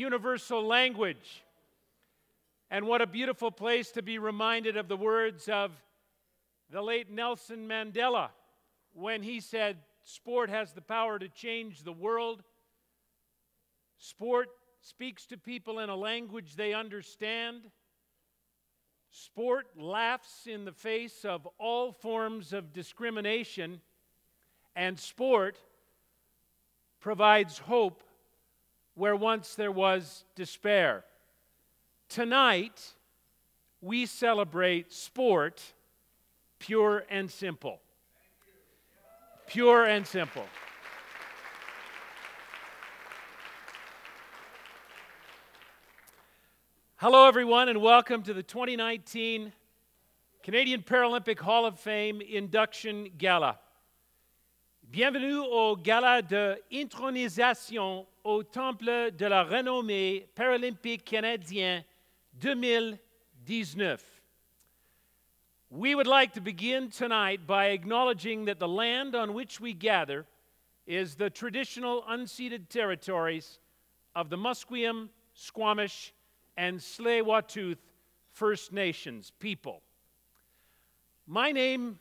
Universal language. And what a beautiful place to be reminded of the words of the late Nelson Mandela when he said, Sport has the power to change the world. Sport speaks to people in a language they understand. Sport laughs in the face of all forms of discrimination. And sport provides hope where once there was despair. Tonight, we celebrate sport pure and simple. Pure and simple. Hello, everyone, and welcome to the 2019 Canadian Paralympic Hall of Fame Induction Gala. Bienvenue au gala de intronisation au Temple de la renommée paralympique canadien 2019. We would like to begin tonight by acknowledging that the land on which we gather is the traditional unceded territories of the Musqueam, Squamish, and Tsleil-Waututh First Nations people. My name,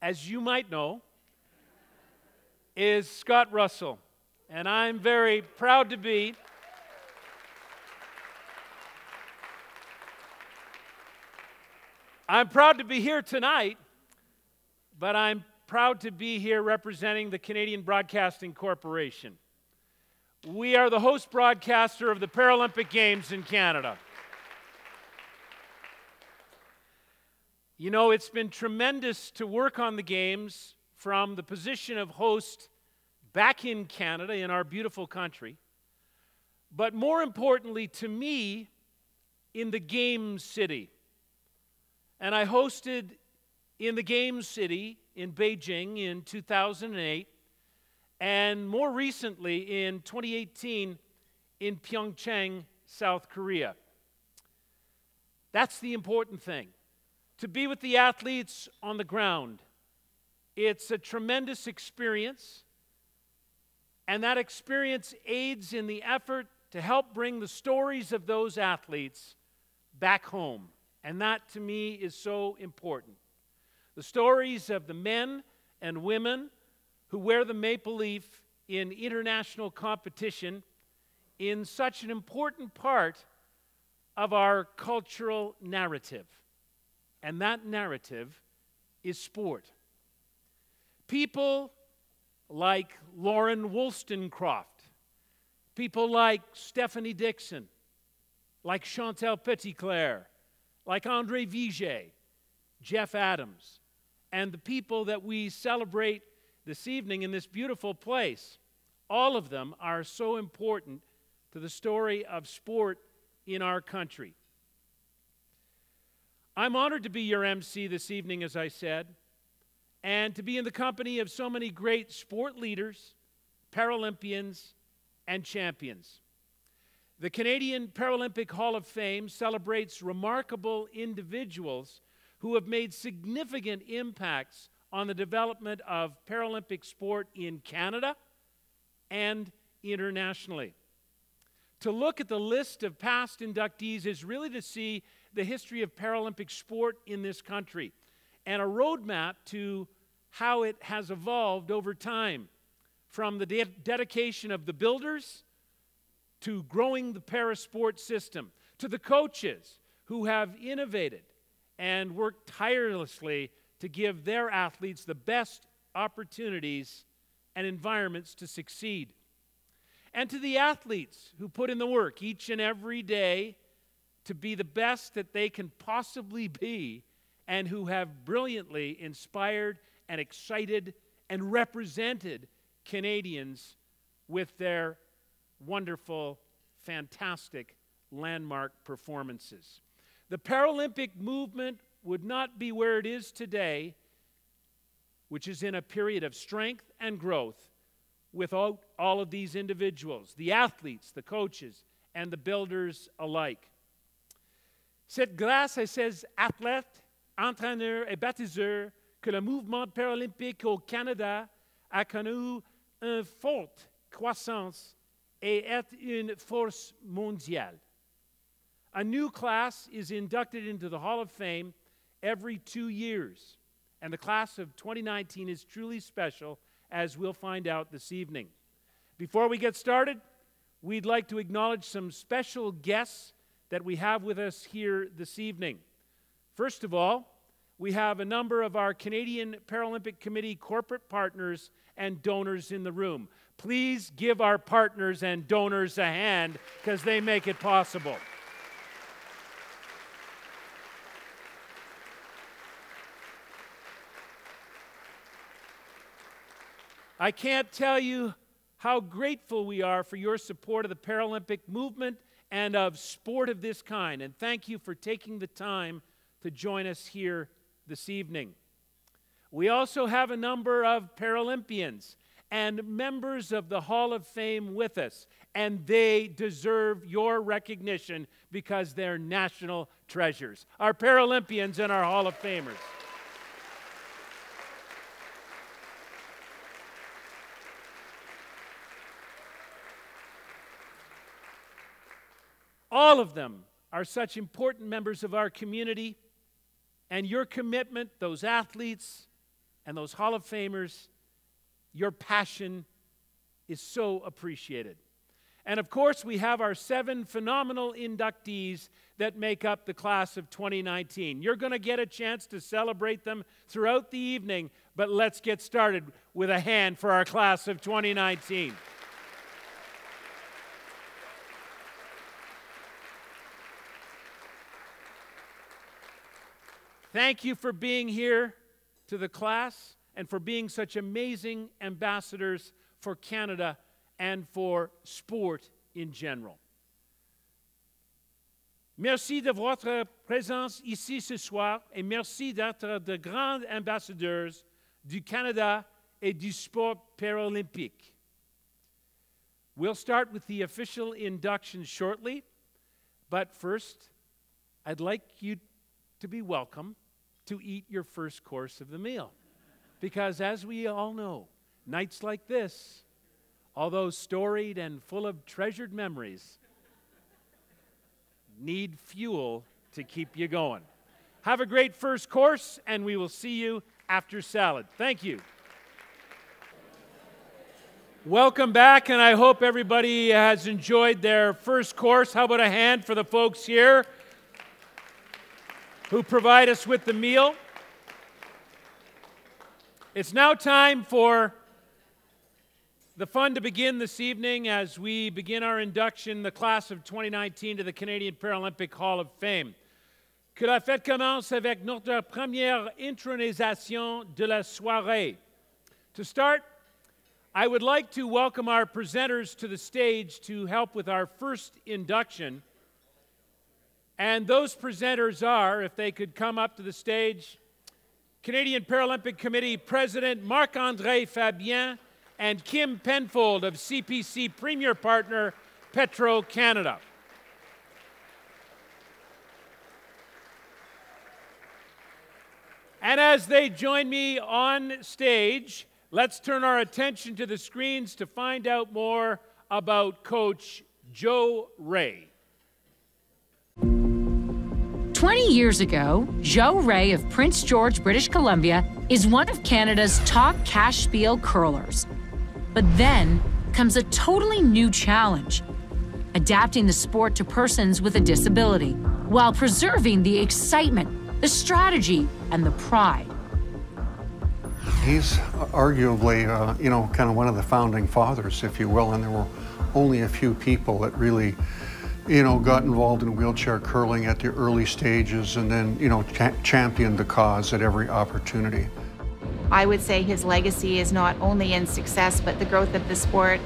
as you might know, is Scott Russell, and I'm very proud to be. I'm proud to be here tonight, but I'm proud to be here representing the Canadian Broadcasting Corporation. We are the host broadcaster of the Paralympic Games in Canada. You know, it's been tremendous to work on the Games from the position of host back in Canada, in our beautiful country, but more importantly to me, in the Game City. And I hosted in the Game City in Beijing in 2008, and more recently in 2018 in Pyeongchang, South Korea. That's the important thing to be with the athletes on the ground it's a tremendous experience, and that experience aids in the effort to help bring the stories of those athletes back home. And that to me is so important. The stories of the men and women who wear the maple leaf in international competition in such an important part of our cultural narrative. And that narrative is sport. People like Lauren Woolstencroft, people like Stephanie Dixon, like Chantal Petitclerc, like Andre Viger, Jeff Adams, and the people that we celebrate this evening in this beautiful place. All of them are so important to the story of sport in our country. I'm honored to be your MC this evening, as I said and to be in the company of so many great sport leaders, Paralympians, and champions. The Canadian Paralympic Hall of Fame celebrates remarkable individuals who have made significant impacts on the development of Paralympic sport in Canada and internationally. To look at the list of past inductees is really to see the history of Paralympic sport in this country and a roadmap to how it has evolved over time from the de- dedication of the builders to growing the parasport system to the coaches who have innovated and worked tirelessly to give their athletes the best opportunities and environments to succeed. And to the athletes who put in the work each and every day to be the best that they can possibly be and who have brilliantly inspired and excited and represented Canadians with their wonderful, fantastic landmark performances. The Paralympic movement would not be where it is today, which is in a period of strength and growth, without all of these individuals the athletes, the coaches, and the builders alike. C'est grâce à ces athlètes, entraîneurs et baptiseurs que le mouvement paralympique au Canada a connu une forte croissance et est une force mondiale. A new class is inducted into the Hall of Fame every two years, and the class of 2019 is truly special, as we'll find out this evening. Before we get started, we'd like to acknowledge some special guests that we have with us here this evening. First of all, we have a number of our Canadian Paralympic Committee corporate partners and donors in the room. Please give our partners and donors a hand because they make it possible. I can't tell you how grateful we are for your support of the Paralympic movement and of sport of this kind. And thank you for taking the time to join us here this evening. We also have a number of Paralympians and members of the Hall of Fame with us, and they deserve your recognition because they're national treasures. Our Paralympians and our Hall of Famers. All of them are such important members of our community, and your commitment, those athletes and those Hall of Famers, your passion is so appreciated. And of course, we have our seven phenomenal inductees that make up the class of 2019. You're going to get a chance to celebrate them throughout the evening, but let's get started with a hand for our class of 2019. Thank you for being here to the class and for being such amazing ambassadors for Canada and for sport in general. Merci de votre présence ici ce soir et merci d'être de grands ambassadeurs du Canada et du sport paralympique. We'll start with the official induction shortly, but first, I'd like you to be welcome to eat your first course of the meal. Because as we all know, nights like this, although storied and full of treasured memories, need fuel to keep you going. Have a great first course, and we will see you after salad. Thank you. Welcome back, and I hope everybody has enjoyed their first course. How about a hand for the folks here? Who provide us with the meal. It's now time for the fun to begin this evening as we begin our induction, the class of 2019 to the Canadian Paralympic Hall of Fame. Que la fête commence avec notre première intronisation de la soirée. To start, I would like to welcome our presenters to the stage to help with our first induction. And those presenters are, if they could come up to the stage, Canadian Paralympic Committee President Marc Andre Fabien and Kim Penfold of CPC Premier Partner Petro Canada. And as they join me on stage, let's turn our attention to the screens to find out more about Coach Joe Rea. 20 years ago, Joe Rea of Prince George, British Columbia, is one of Canada's top cash spiel curlers. But then comes a totally new challenge adapting the sport to persons with a disability while preserving the excitement, the strategy, and the pride. He's arguably, uh, you know, kind of one of the founding fathers, if you will, and there were only a few people that really you know, got involved in wheelchair curling at the early stages and then, you know, cha championed the cause at every opportunity. I would say his legacy is not only in success, but the growth of the sport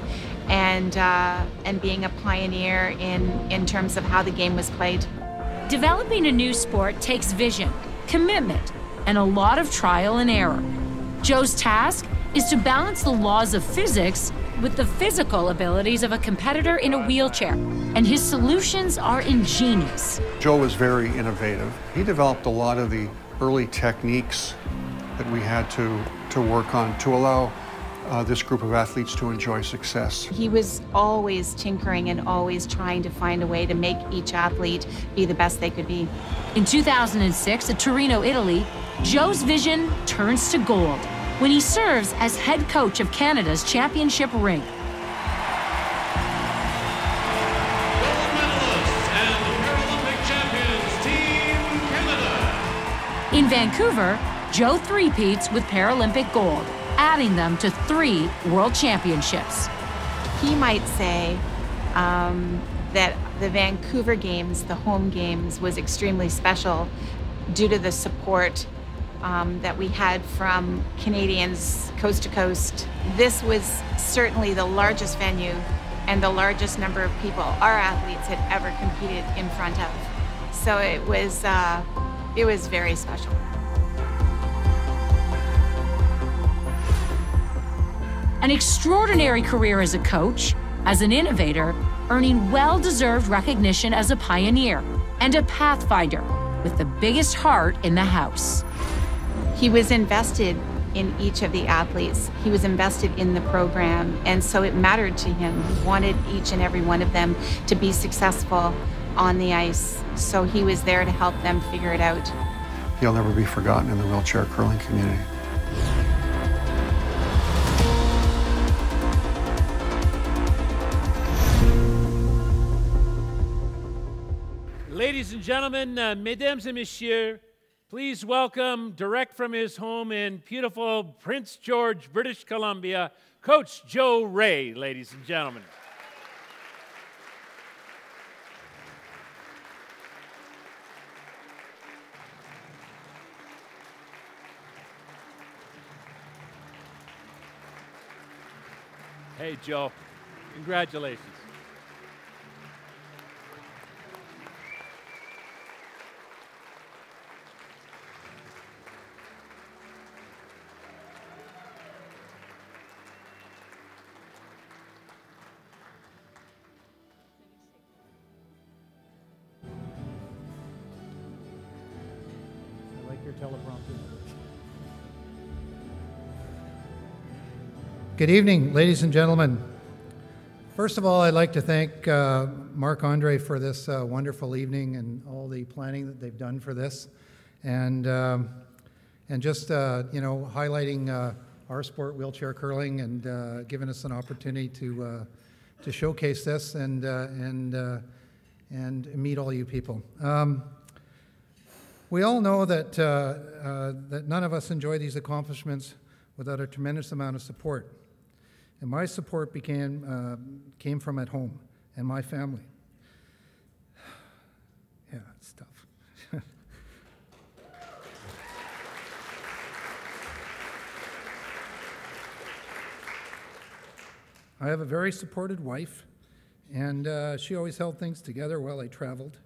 and, uh, and being a pioneer in, in terms of how the game was played. Developing a new sport takes vision, commitment, and a lot of trial and error. Joe's task is to balance the laws of physics with the physical abilities of a competitor in a wheelchair, and his solutions are ingenious. Joe was very innovative. He developed a lot of the early techniques that we had to, to work on to allow uh, this group of athletes to enjoy success. He was always tinkering and always trying to find a way to make each athlete be the best they could be. In 2006 at Torino, Italy, Joe's vision turns to gold when he serves as head coach of Canada's championship rink. In Vancouver, Joe three-peats with Paralympic gold, adding them to three world championships. He might say um, that the Vancouver Games, the home games, was extremely special due to the support um, that we had from Canadians coast to coast. This was certainly the largest venue and the largest number of people our athletes had ever competed in front of. So it was, uh, it was very special. An extraordinary career as a coach, as an innovator, earning well deserved recognition as a pioneer and a pathfinder with the biggest heart in the house. He was invested in each of the athletes. He was invested in the program, and so it mattered to him. He wanted each and every one of them to be successful on the ice, so he was there to help them figure it out. He'll never be forgotten in the wheelchair curling community. Ladies and gentlemen, uh, mesdames et messieurs, please welcome, direct from his home in beautiful Prince George, British Columbia, Coach Joe Rea, ladies and gentlemen. Hey, Joe. Congratulations. Good evening, ladies and gentlemen. First of all, I'd like to thank uh, Marc Andre for this uh, wonderful evening and all the planning that they've done for this, and um, and just uh, you know highlighting uh, our sport, wheelchair curling, and uh, giving us an opportunity to uh, to showcase this and and and meet all you people. Um, we all know that, that none of us enjoy these accomplishments without a tremendous amount of support. And my support began, uh, came from at home and my family. Yeah, it's tough. I have a very supported wife, and uh, she always held things together while I traveled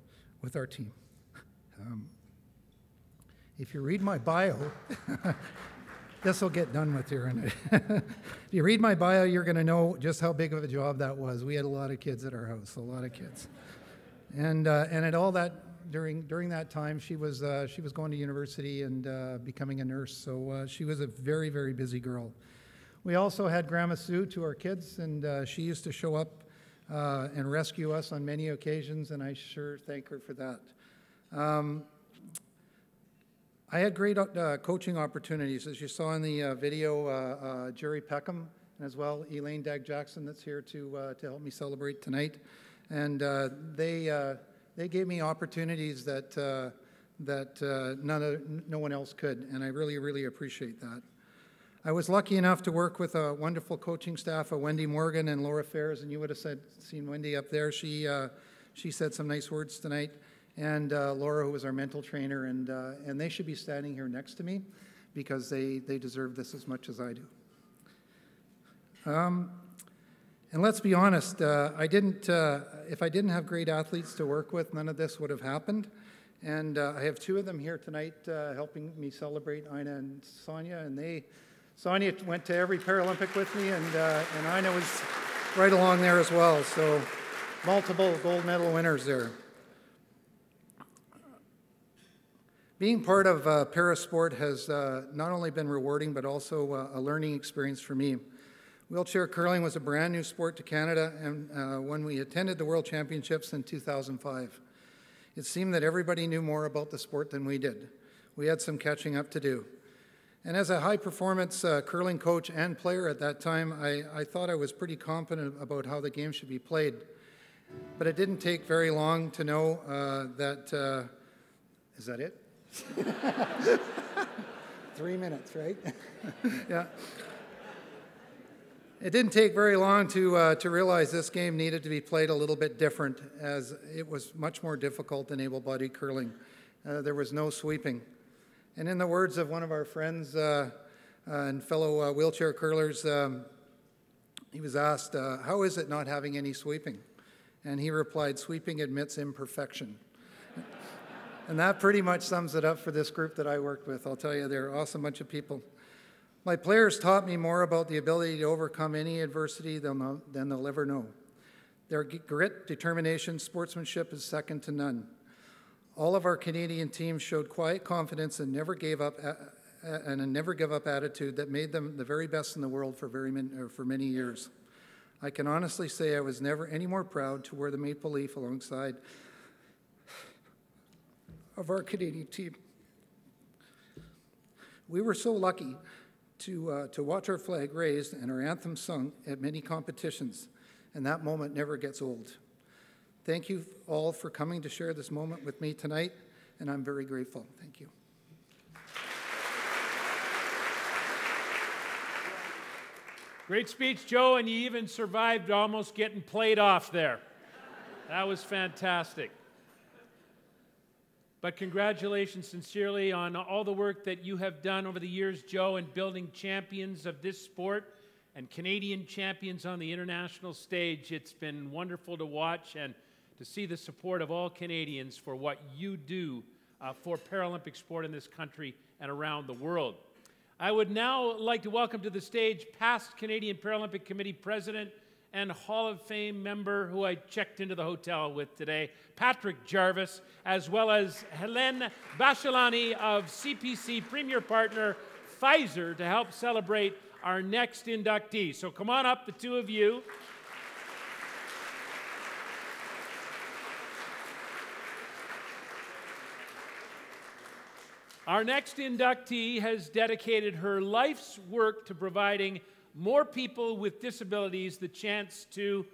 with our team. Um, if you read my bio, this will get done with here. And if you read my bio, you're going to know just how big of a job that was. We had a lot of kids at our house, a lot of kids, and uh, and at all that during during that time, she was uh, she was going to university and uh, becoming a nurse. So uh, she was a very very busy girl. We also had Grandma Sue to our kids, and uh, she used to show up uh, and rescue us on many occasions, and I sure thank her for that. Um, I had great uh, coaching opportunities, as you saw in the uh, video. Uh, uh Gerry Peckham, and as well Elaine Dagg-Jackson, that's here to uh, to help me celebrate tonight, and uh, they they gave me opportunities that that none of, no one else could, and I really really appreciate that. I was lucky enough to work with a wonderful coaching staff of Wendy Morgan and Laura Fairs, and you would have said, seen Wendy up there. She, she said some nice words tonight. And uh, Laura, who was our mental trainer, and, uh, and they should be standing here next to me because they, they deserve this as much as I do. Um, and let's be honest, uh, I didn't, uh, if I didn't have great athletes to work with, none of this would have happened. And uh, I have two of them here tonight helping me celebrate, Ina and Sonja, and they Sonja went to every Paralympic with me, and, uh, and Ina was right along there as well. So, multiple gold medal winners there. Being part of uh, Parasport has uh, not only been rewarding, but also uh, a learning experience for me. Wheelchair curling was a brand new sport to Canada and uh, when we attended the World Championships in 2005. It seemed that everybody knew more about the sport than we did. We had some catching up to do. And as a high performance uh, curling coach and player at that time, I, I thought I was pretty confident about how the game should be played. But it didn't take very long to know uh, that. Is that it? Three minutes, right? yeah. It didn't take very long to, uh, to realize this game needed to be played a little bit different as it was much more difficult than able bodied curling. Uh, there was no sweeping. And in the words of one of our friends uh, uh and fellow uh, wheelchair curlers, um, he was asked, uh, How is it not having any sweeping? And he replied, Sweeping admits imperfection. And that pretty much sums it up for this group that I worked with. I'll tell you, they're an awesome bunch of people. My players taught me more about the ability to overcome any adversity than they'll ever know. Their grit, determination, sportsmanship is second to none. All of our Canadian teams showed quiet confidence and never gave up and a never give up attitude that made them the very best in the world for, very many, for many years. I can honestly say I was never any more proud to wear the maple leaf alongside of our Canadian team. We were so lucky to, uh, to watch our flag raised and our anthem sung at many competitions, and that moment never gets old. Thank you all for coming to share this moment with me tonight, and I'm very grateful. Thank you. Great speech, Joe, and you even survived almost getting played off there. That was fantastic. But congratulations sincerely on all the work that you have done over the years, Joe, in building champions of this sport and Canadian champions on the international stage. It's been wonderful to watch and to see the support of all Canadians for what you do uh, for Paralympic sport in this country and around the world. I would now like to welcome to the stage past Canadian Paralympic Committee President and Hall of Fame member who I checked into the hotel with today, Patrick Jarvis, as well as Helen Bachelani of CPC Premier Partner Pfizer to help celebrate our next inductee. So come on up, the two of you. Our next inductee has dedicated her life's work to providing more people with disabilities the chance to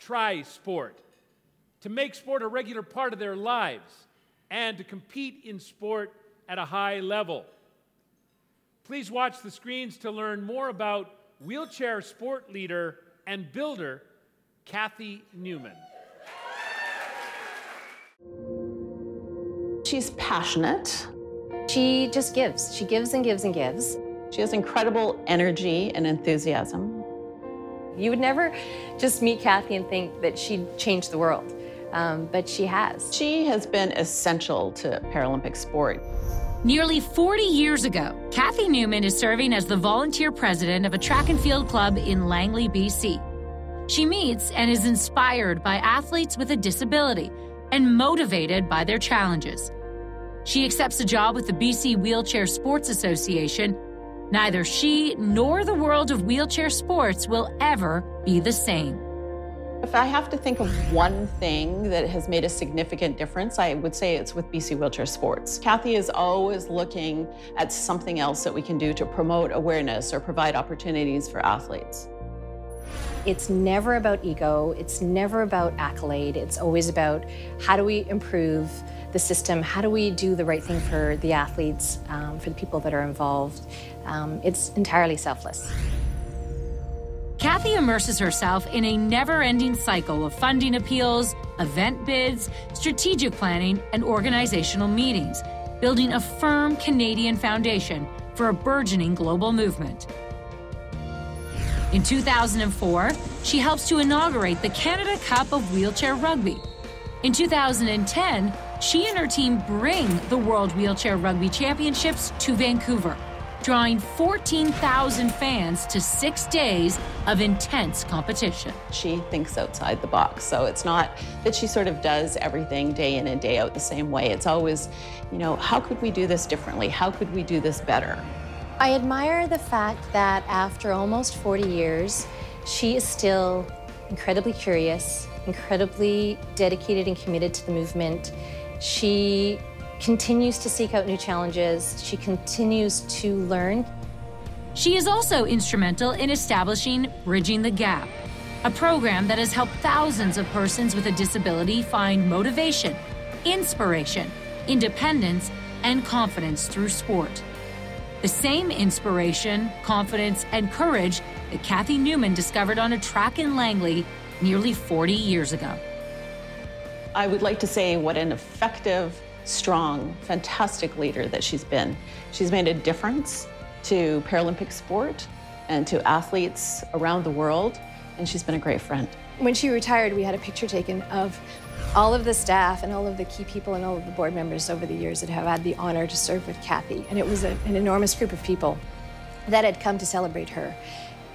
try sport, to make sport a regular part of their lives, and to compete in sport at a high level. Please watch the screens to learn more about wheelchair sport leader and builder Kathy Newman. She's passionate. She just gives. She gives and gives and gives. She has incredible energy and enthusiasm. You would never just meet Kathy and think that she'd change the world, um, but she has. She has been essential to Paralympic sport. Nearly 40 years ago, Kathy Newman is serving as the volunteer president of a track and field club in Langley, BC. She meets and is inspired by athletes with a disability and motivated by their challenges. She accepts a job with the BC Wheelchair Sports Association Neither she nor the world of wheelchair sports will ever be the same. If I have to think of one thing that has made a significant difference, I would say it's with BC Wheelchair Sports. Kathy is always looking at something else that we can do to promote awareness or provide opportunities for athletes. It's never about ego, it's never about accolade, it's always about how do we improve the system, how do we do the right thing for the athletes, um, for the people that are involved. Um, it's entirely selfless. Kathy immerses herself in a never ending cycle of funding appeals, event bids, strategic planning, and organizational meetings, building a firm Canadian foundation for a burgeoning global movement. In 2004, she helps to inaugurate the Canada Cup of Wheelchair Rugby. In 2010, she and her team bring the World Wheelchair Rugby Championships to Vancouver, drawing 14,000 fans to six days of intense competition. She thinks outside the box, so it's not that she sort of does everything day in and day out the same way. It's always, you know, how could we do this differently? How could we do this better? I admire the fact that after almost 40 years, She is still incredibly curious, incredibly dedicated and committed to the movement. She continues to seek out new challenges. She continues to learn. She is also instrumental in establishing Bridging the Gap, a program that has helped thousands of persons with a disability find motivation, inspiration, independence, and confidence through sport. The same inspiration, confidence, and courage that Kathy Newman discovered on a track in Langley nearly 40 years ago. I would like to say what an effective, strong, fantastic leader that she's been. She's made a difference to Paralympic sport and to athletes around the world, and she's been a great friend. When she retired, we had a picture taken of all of the staff and all of the key people and all of the board members over the years that have had the honor to serve with Kathy. And it was a, an enormous group of people that had come to celebrate her.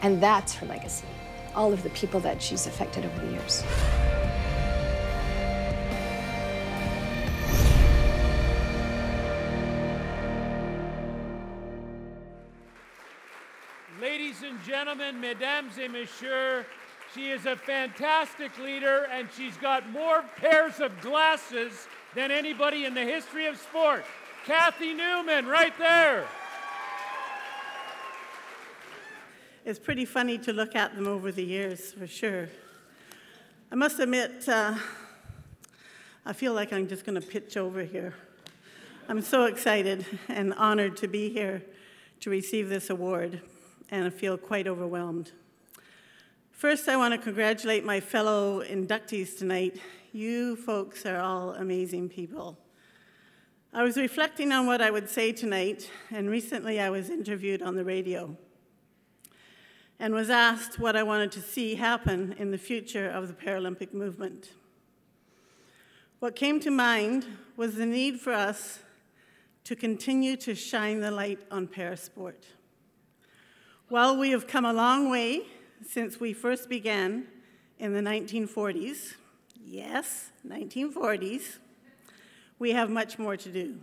And that's her legacy, all of the people that she's affected over the years. And gentlemen, mesdames et messieurs, she is a fantastic leader and she's got more pairs of glasses than anybody in the history of sport. Kathy Newman, right there. It's pretty funny to look at them over the years, for sure. I must admit, uh, I feel like I'm just going to pitch over here. I'm so excited and honored to be here to receive this award, and I feel quite overwhelmed. First, I want to congratulate my fellow inductees tonight. You folks are all amazing people. I was reflecting on what I would say tonight, and recently I was interviewed on the radio and was asked what I wanted to see happen in the future of the Paralympic movement. What came to mind was the need for us to continue to shine the light on parasport. While we have come a long way since we first began in the 1940s, yes, 1940s, we have much more to do.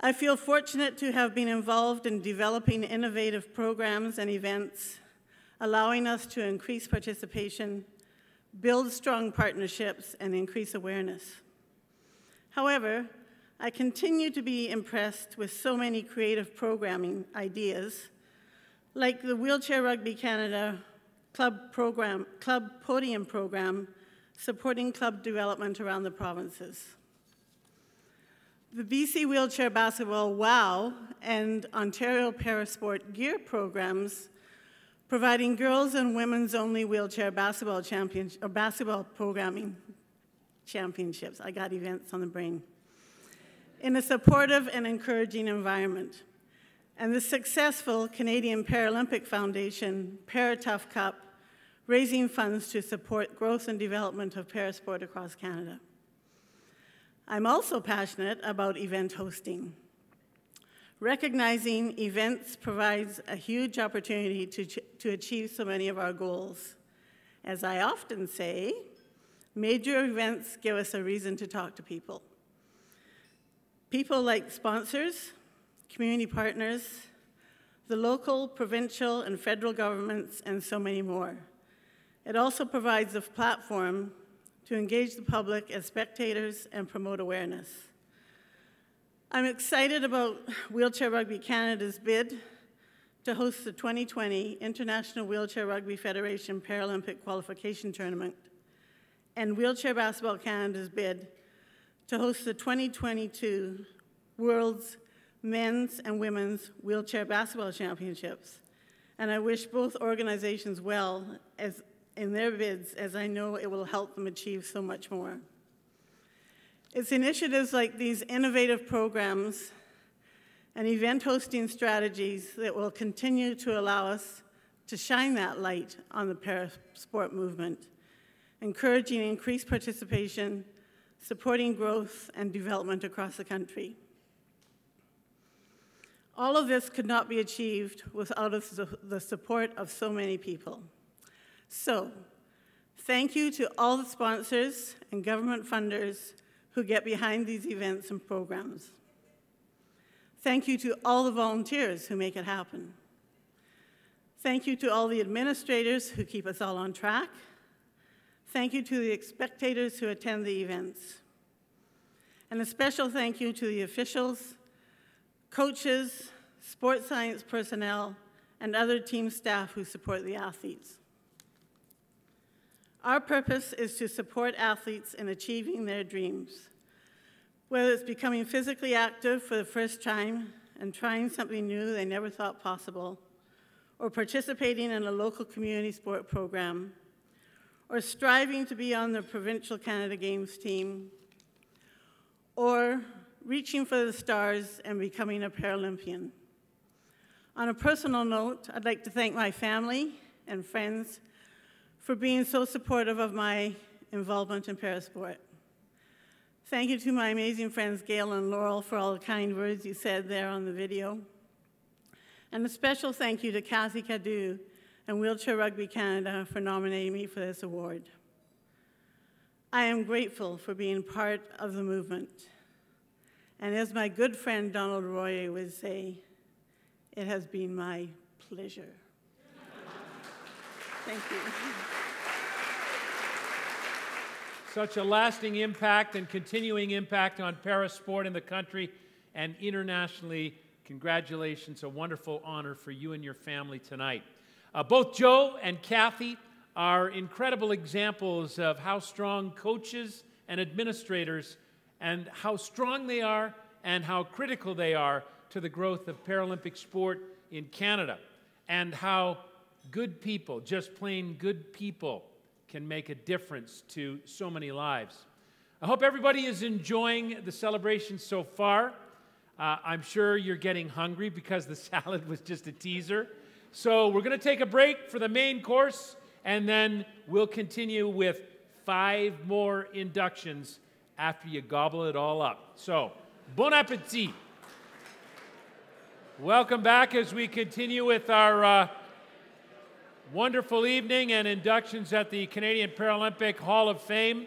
I feel fortunate to have been involved in developing innovative programs and events, allowing us to increase participation, build strong partnerships, and increase awareness. However, I continue to be impressed with so many creative programming ideas, like the Wheelchair Rugby Canada Club, program, Club Podium Program, supporting club development around the provinces. The BC Wheelchair Basketball WOW and Ontario Parasport Gear programs providing girls and women's only wheelchair basketball champions or basketball programming championships. I got events on the brain. In a supportive and encouraging environment. And the successful Canadian Paralympic Foundation Paratough Cup, raising funds to support growth and development of parasport across Canada. I'm also passionate about event hosting. Recognizing events provides a huge opportunity to, to achieve so many of our goals. As I often say, major events give us a reason to talk to people. People like sponsors, community partners, the local, provincial, and federal governments, and so many more. It also provides a platform to engage the public as spectators and promote awareness. I'm excited about Wheelchair Rugby Canada's bid to host the 2020 International Wheelchair Rugby Federation Paralympic Qualification Tournament and Wheelchair Basketball Canada's bid to host the 2022 World's Men's and Women's Wheelchair Basketball Championships. And I wish both organizations well as in their bids, as I know it will help them achieve so much more. It's initiatives like these innovative programs and event hosting strategies that will continue to allow us to shine that light on the parasport movement, encouraging increased participation, supporting growth and development across the country. All of this could not be achieved without the support of so many people. So, thank you to all the sponsors and government funders who get behind these events and programs. Thank you to all the volunteers who make it happen. Thank you to all the administrators who keep us all on track. Thank you to the spectators who attend the events. And a special thank you to the officials, coaches, sports science personnel, and other team staff who support the athletes. Our purpose is to support athletes in achieving their dreams, whether it's becoming physically active for the first time and trying something new they never thought possible, or participating in a local community sport program, or striving to be on the Provincial Canada Games team, or reaching for the stars and becoming a Paralympian. On a personal note, I'd like to thank my family and friends for being so supportive of my involvement in parasport. Thank you to my amazing friends Gail and Laurel for all the kind words you said there on the video. And a special thank you to Kathy Cadieux and Wheelchair Rugby Canada for nominating me for this award. I am grateful for being part of the movement. And as my good friend Donald Royer would say, it has been my pleasure. Thank you. Such a lasting impact and continuing impact on para sport in the country and internationally. Congratulations, a wonderful honor for you and your family tonight. Uh, both Joe and Kathy are incredible examples of how strong coaches and administrators and how strong they are and how critical they are to the growth of Paralympic sport in Canada and how good people, just plain good people, can make a difference to so many lives. I hope everybody is enjoying the celebration so far. Uh, I'm sure you're getting hungry because the salad was just a teaser. So we're going to take a break for the main course and then we'll continue with five more inductions after you gobble it all up. So, bon appetit. Welcome back as we continue with our uh, wonderful evening and inductions at the Canadian Paralympic Hall of Fame.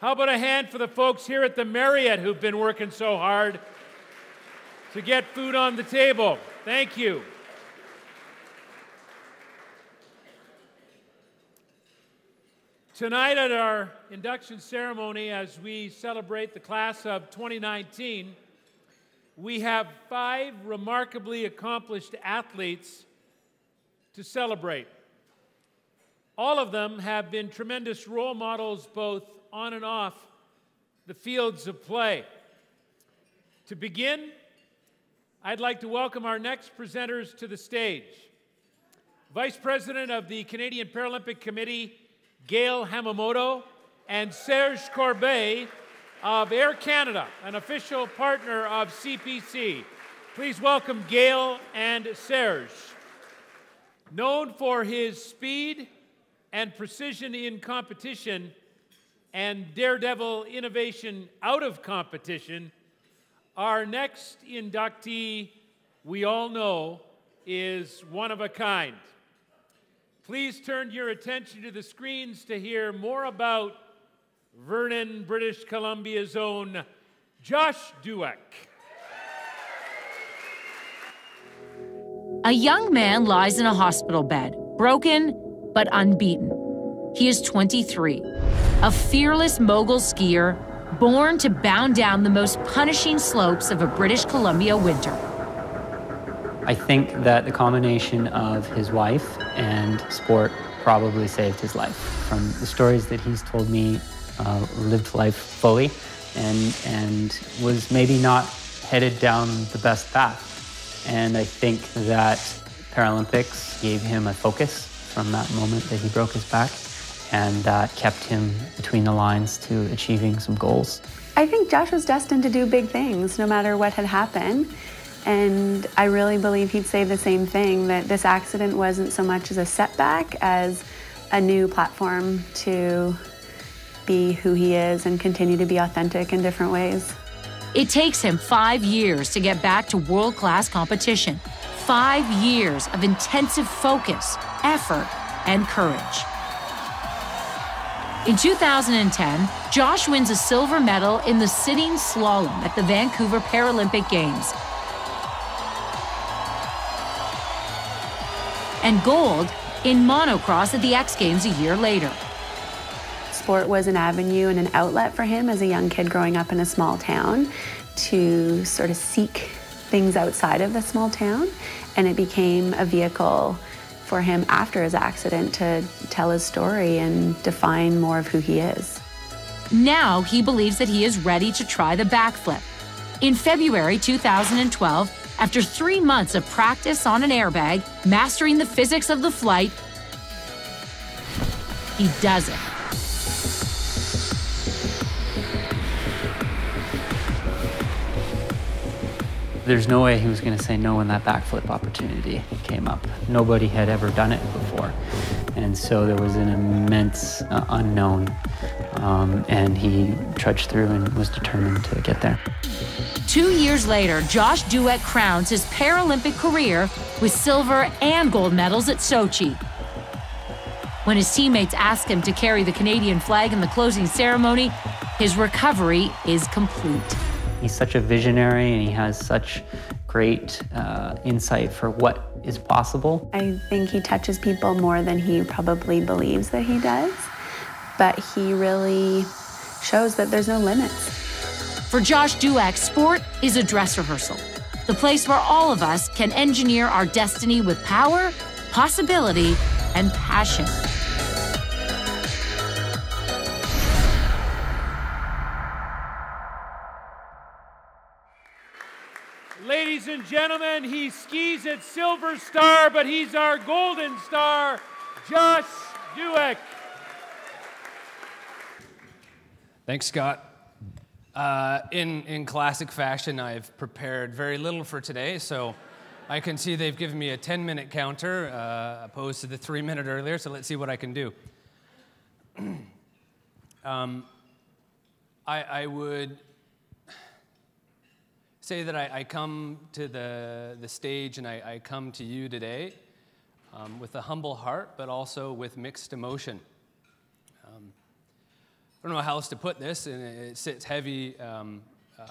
How about a hand for the folks here at the Marriott who've been working so hard to get food on the table? Thank you. Tonight at our induction ceremony, as we celebrate the class of 2019, we have five remarkably accomplished athletes to celebrate. All of them have been tremendous role models both on and off the fields of play. To begin, I'd like to welcome our next presenters to the stage. Vice President of the Canadian Paralympic Committee, Gail Hamamoto, and Serge Corbet of Air Canada, an official partner of CPC. Please welcome Gail and Serge. Known for his speed and precision in competition and daredevil innovation out of competition, our next inductee, we all know, is one of a kind. Please turn your attention to the screens to hear more about Vernon, British Columbia's own Josh Dueck. A young man lies in a hospital bed, broken but unbeaten. He is 23, a fearless mogul skier born to bound down the most punishing slopes of a British Columbia winter. I think that the combination of his wife and sport probably saved his life. From the stories that he's told me, uh, lived life fully and, and was maybe not headed down the best path. And I think that Paralympics gave him a focus from that moment that he broke his back and that kept him between the lines to achieving some goals. I think Josh was destined to do big things no matter what had happened. And I really believe he'd say the same thing that this accident wasn't so much as a setback as a new platform to be who he is and continue to be authentic in different ways. It takes him five years to get back to world class competition. Five years of intensive focus, effort, and courage. In 2010, Josh wins a silver medal in the sitting slalom at the Vancouver Paralympic Games and gold in monocross at the X Games a year later. Sport was an avenue and an outlet for him as a young kid growing up in a small town to sort of seek things outside of the small town, and it became a vehicle for him after his accident to tell his story and define more of who he is. Now he believes that he is ready to try the backflip. In February 2012, after three months of practice on an airbag, mastering the physics of the flight, he does it. There's no way he was going to say no when that backflip opportunity came up. Nobody had ever done it before. And so there was an immense uh, unknown. Um, and he trudged through and was determined to get there. Two years later, Josh Dueck crowns his Paralympic career with silver and gold medals at Sochi. When his teammates ask him to carry the Canadian flag in the closing ceremony, his recovery is complete. He's such a visionary and he has such great uh, insight for what is possible. I think he touches people more than he probably believes that he does, but he really shows that there's no limits. For Josh Dueck, sport is a dress rehearsal, the place where all of us can engineer our destiny with power, possibility, and passion. Ladies and gentlemen, he skis at Silver Star, but he's our Golden Star, Josh Dueck. Thanks, Scott. Uh, in, in classic fashion, I've prepared very little for today, so I can see they've given me a 10 minute counter uh, opposed to the three minute earlier, so let's see what I can do. um, I, I would say that I, I, come to the, the stage and I, I come to you today um, with a humble heart, but also with mixed emotion. Um, I don't know how else to put this, and it sits heavy um, uh,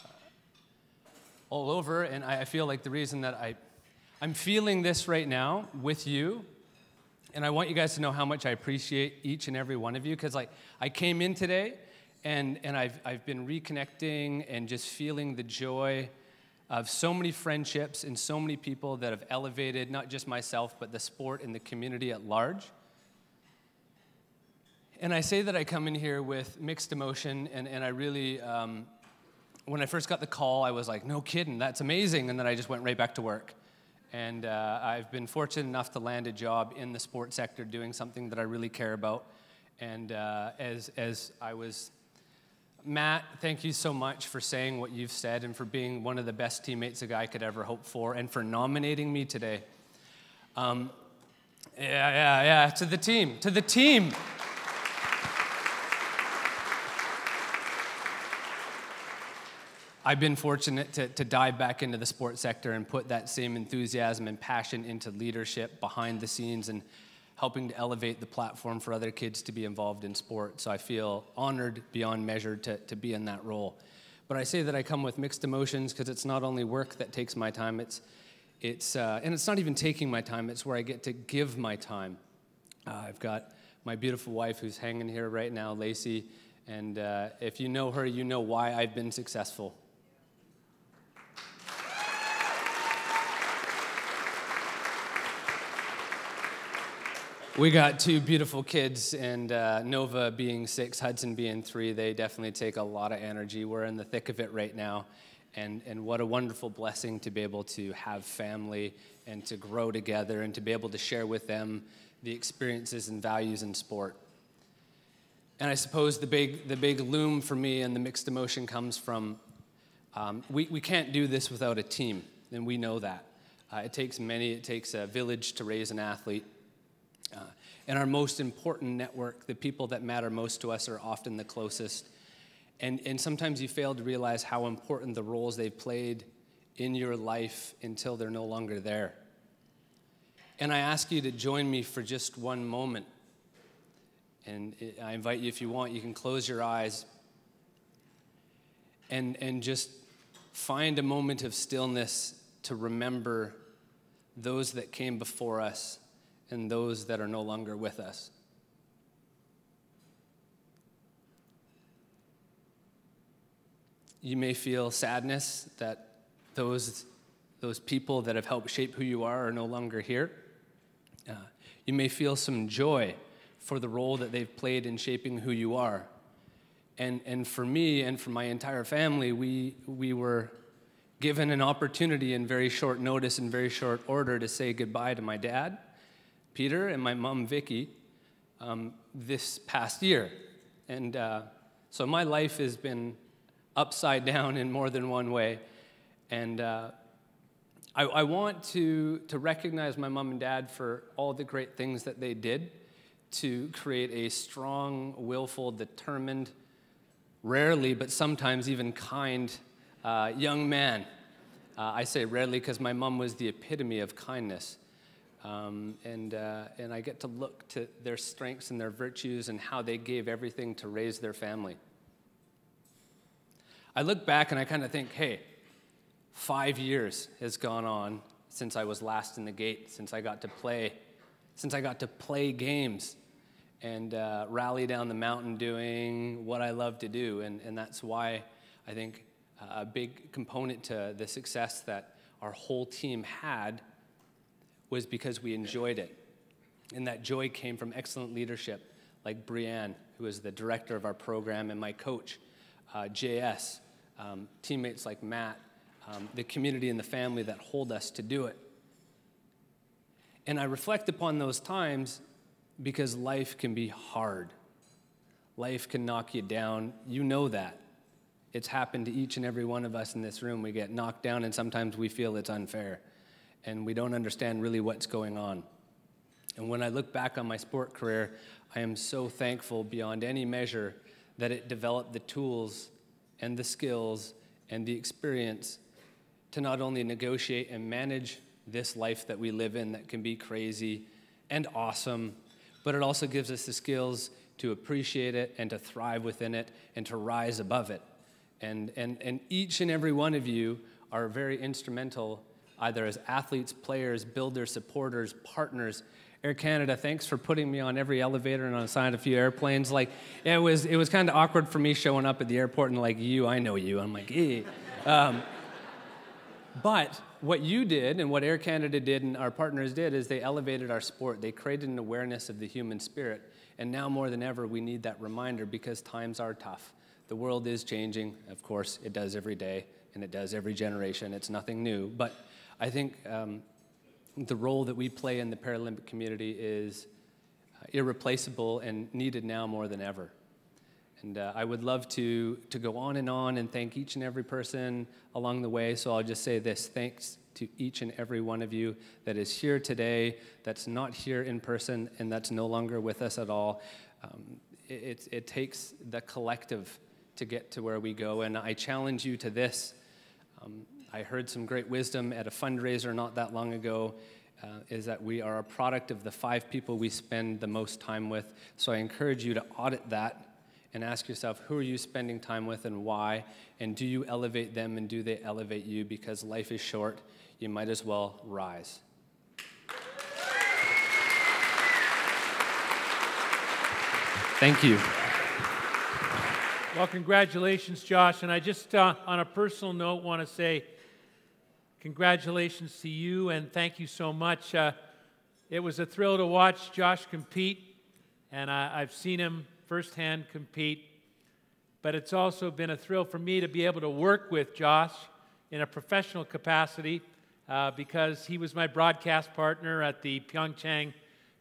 all over, and I, I feel like the reason that I, I'm feeling this right now with you and I want you guys to know how much I appreciate each and every one of you because like I came in today and, and I've, I've been reconnecting and just feeling the joy of so many friendships and so many people that have elevated not just myself, but the sport and the community at large. And I say that I come in here with mixed emotion, and, and I really, um, when I first got the call, I was like, no kidding, that's amazing. And then I just went right back to work. And uh, I've been fortunate enough to land a job in the sports sector doing something that I really care about. And uh, as, as I was Matt, thank you so much for saying what you've said and for being one of the best teammates a guy could ever hope for and for nominating me today. Um, yeah, yeah, yeah, to the team, to the team. I've been fortunate to, to dive back into the sports sector and put that same enthusiasm and passion into leadership behind the scenes and helping to elevate the platform for other kids to be involved in sport. So I feel honored beyond measure to, to be in that role. But I say that I come with mixed emotions because it's not only work that takes my time, it's, it's, uh, and it's not even taking my time, it's where I get to give my time. Uh, I've got my beautiful wife who's hanging here right now, Lacey, and uh, if you know her, you know why I've been successful. We got two beautiful kids, and uh, Nova being six, Hudson being three, they definitely take a lot of energy. We're in the thick of it right now, and, and what a wonderful blessing to be able to have family and to grow together and to be able to share with them the experiences and values in sport. And I suppose the big, the big loom for me and the mixed emotion comes from um, we, we can't do this without a team, and we know that. Uh, it takes many, it takes a village to raise an athlete. Uh, and our most important network, the people that matter most to us, are often the closest. And, and sometimes you fail to realize how important the roles they've played in your life until they're no longer there. And I ask you to join me for just one moment. And I invite you, if you want, you can close your eyes and, and just find a moment of stillness to remember those that came before us and those that are no longer with us. You may feel sadness that those, those people that have helped shape who you are are no longer here. Uh, you may feel some joy for the role that they've played in shaping who you are. And, and for me and for my entire family, we, we were given an opportunity in very short notice and very short order to say goodbye to my dad, Peter, and my mom, Vicky, um, this past year. And uh, so my life has been upside down in more than one way. And uh, I, I, want to, to recognize my mom and dad for all the great things that they did to create a strong, willful, determined, rarely, but sometimes even kind uh, young man. Uh, I say rarely because my mom was the epitome of kindness. Um, and, uh, and I get to look to their strengths and their virtues and how they gave everything to raise their family. I look back and I kind of think, hey, five years has gone on since I was last in the gate, since I got to play, since I got to play games and uh, rally down the mountain doing what I love to do. And, and that's why I think a big component to the success that our whole team had was because we enjoyed it. And that joy came from excellent leadership like Brianne, who is the director of our program, and my coach, uh, JS, um, teammates like Matt, um, the community and the family that hold us to do it. And I reflect upon those times because life can be hard. Life can knock you down. You know that. It's happened to each and every one of us in this room. We get knocked down, and sometimes we feel it's unfair, and we don't understand really what's going on. And when I look back on my sport career, I am so thankful beyond any measure that it developed the tools and the skills and the experience to not only negotiate and manage this life that we live in that can be crazy and awesome, but it also gives us the skills to appreciate it and to thrive within it and to rise above it. And, and, and each and every one of you are very instrumental, either as athletes, players, builders, supporters, partners, Air Canada, thanks for putting me on every elevator and on side a few airplanes. Like, it was, it was kind of awkward for me showing up at the airport and like, you, I know you. I'm like, eh. Um, but what you did and what Air Canada did and our partners did is they elevated our sport. They created an awareness of the human spirit. And now more than ever, we need that reminder because times are tough. The world is changing. Of course, it does every day and it does every generation. It's nothing new. But I think um, the role that we play in the Paralympic community is uh, irreplaceable and needed now more than ever. And uh, I would love to, to go on and on and thank each and every person along the way. So I'll just say this thanks to each and every one of you that is here today, that's not here in person, and that's no longer with us at all. Um, it, it takes the collective to get to where we go. And I challenge you to this. Um, I heard some great wisdom at a fundraiser not that long ago. Uh, is that we are a product of the five people we spend the most time with. So I encourage you to audit that and ask yourself who are you spending time with and why? And do you elevate them and do they elevate you? Because life is short, you might as well rise. Thank you. Well, congratulations, Josh. And I just, uh, on a personal note, want to say, Congratulations to you and thank you so much. Uh, it was a thrill to watch Josh compete, and I, I've seen him firsthand compete. But it's also been a thrill for me to be able to work with Josh in a professional capacity uh, because he was my broadcast partner at the Pyeongchang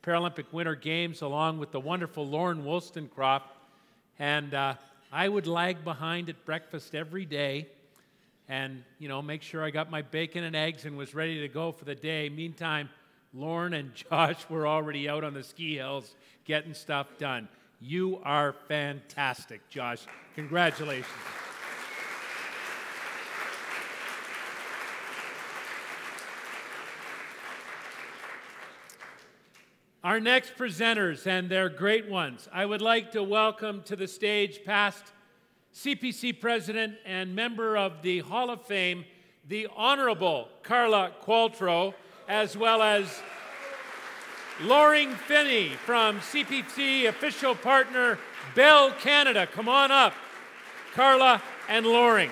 Paralympic Winter Games along with the wonderful Lauren Woolstencroft. And uh, I would lag behind at breakfast every day and, you know, make sure I got my bacon and eggs and was ready to go for the day. Meantime, Lauren and Josh were already out on the ski hills getting stuff done. You are fantastic, Josh. Congratulations. Our next presenters, and they're great ones, I would like to welcome to the stage past CPC President and member of the Hall of Fame, the Honorable Carla Qualtrough, as well as Loring Finney from CPC official partner Bell Canada. Come on up, Carla and Loring.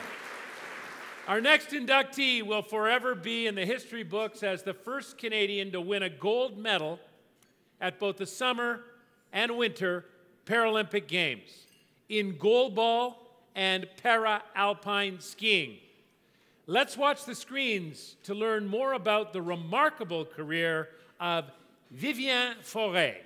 Our next inductee will forever be in the history books as the first Canadian to win a gold medal at both the summer and winter Paralympic Games in goalball and para alpine skiing. Let's watch the screens to learn more about the remarkable career of Viviane Forest.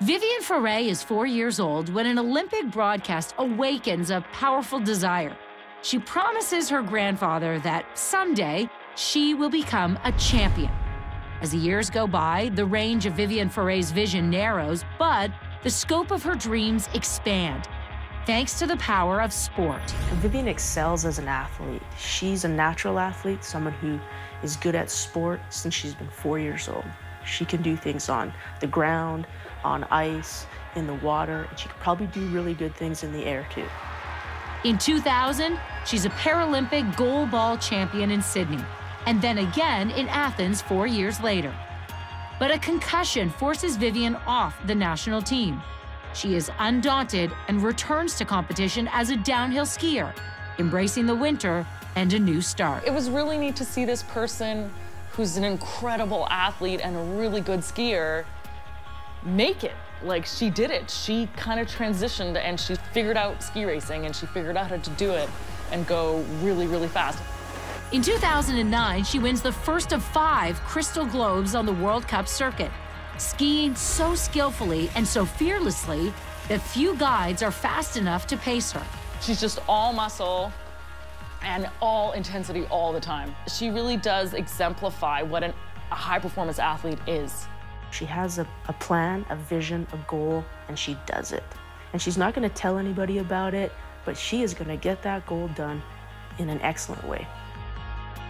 Vivian Forest is four years old when an Olympic broadcast awakens a powerful desire. She promises her grandfather that someday she will become a champion. As the years go by, the range of Vivian Forest's vision narrows, but the scope of her dreams expand thanks to the power of sport. Vivian excels as an athlete. She's a natural athlete, someone who is good at sport since she's been four years old. She can do things on the ground, on ice, in the water, and she could probably do really good things in the air too. In 2000, she's a Paralympic goalball champion in Sydney, and then again in Athens four years later. But a concussion forces Vivian off the national team. She is undaunted and returns to competition as a downhill skier, embracing the winter and a new start. It was really neat to see this person who's an incredible athlete and a really good skier make it. Like she did it. She kind of transitioned and she figured out ski racing and she figured out how to do it and go really, really fast. In 2009, she wins the first of five Crystal Globes on the World Cup circuit, skiing so skillfully and so fearlessly that few guides are fast enough to pace her. She's just all muscle and all intensity all the time. She really does exemplify what an, a high performance athlete is. She has a, a plan, a vision, a goal, and she does it. And she's not going to tell anybody about it, but she is going to get that goal done in an excellent way.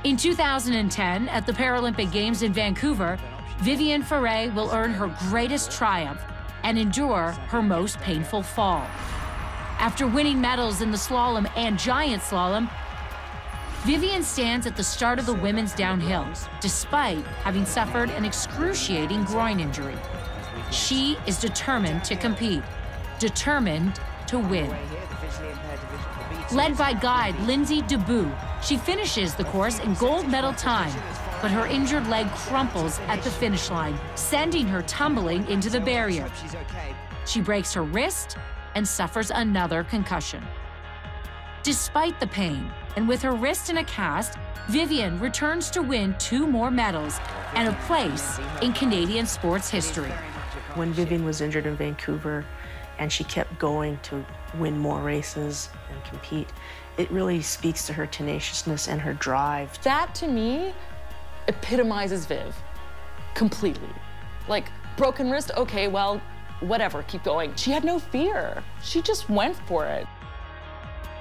In 2010, at the Paralympic Games in Vancouver, Viviane Forest will earn her greatest triumph and endure her most painful fall. After winning medals in the slalom and giant slalom, Vivian stands at the start of the women's downhill, despite having suffered an excruciating groin injury. She is determined to compete, determined to win. Led by guide Lindsay Debou, she finishes the course in gold medal time, but her injured leg crumples at the finish line, sending her tumbling into the barrier. She breaks her wrist and suffers another concussion. Despite the pain, and with her wrist in a cast, Vivian returns to win two more medals and a place in Canadian sports history. When Vivian was injured in Vancouver and she kept going to win more races and compete, it really speaks to her tenaciousness and her drive. That to me epitomizes Viv completely. Like, broken wrist, okay, well, whatever, keep going. She had no fear. She just went for it.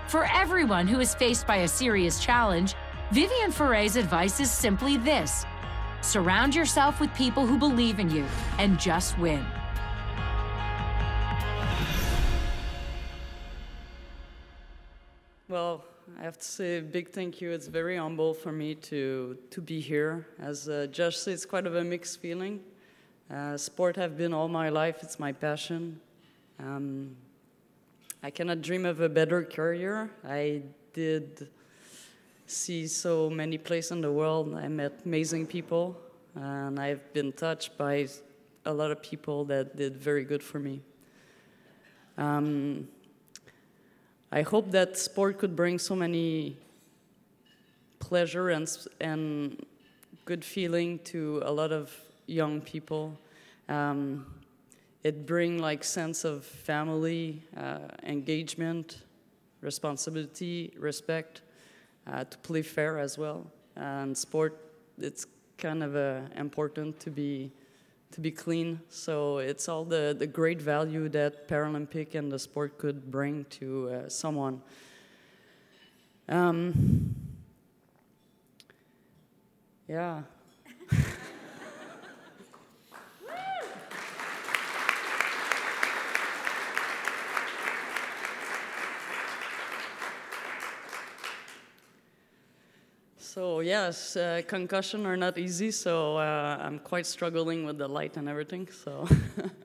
For everyone who is faced by a serious challenge, Vivian Forest's advice is simply this surround yourself with people who believe in you and just win. Well, I have to say a big thank you. It's very humble for me to, to be here. As uh, Josh said, it's quite of a mixed feeling. Uh, sport have been all my life. It's my passion. Um, I cannot dream of a better career. I did see so many places in the world. I met amazing people, and I've been touched by a lot of people that did very good for me. Um, I hope that sport could bring so many pleasure and, and good feeling to a lot of young people. Um, it bring like sense of family, uh, engagement, responsibility, respect, uh, to play fair as well. And sport, it's kind of uh, important to be to be clean. So it's all the, the great value that Paralympic and the sport could bring to uh, someone. Um, yeah. So yes, uh, concussion are not easy. So uh, I'm quite struggling with the light and everything. So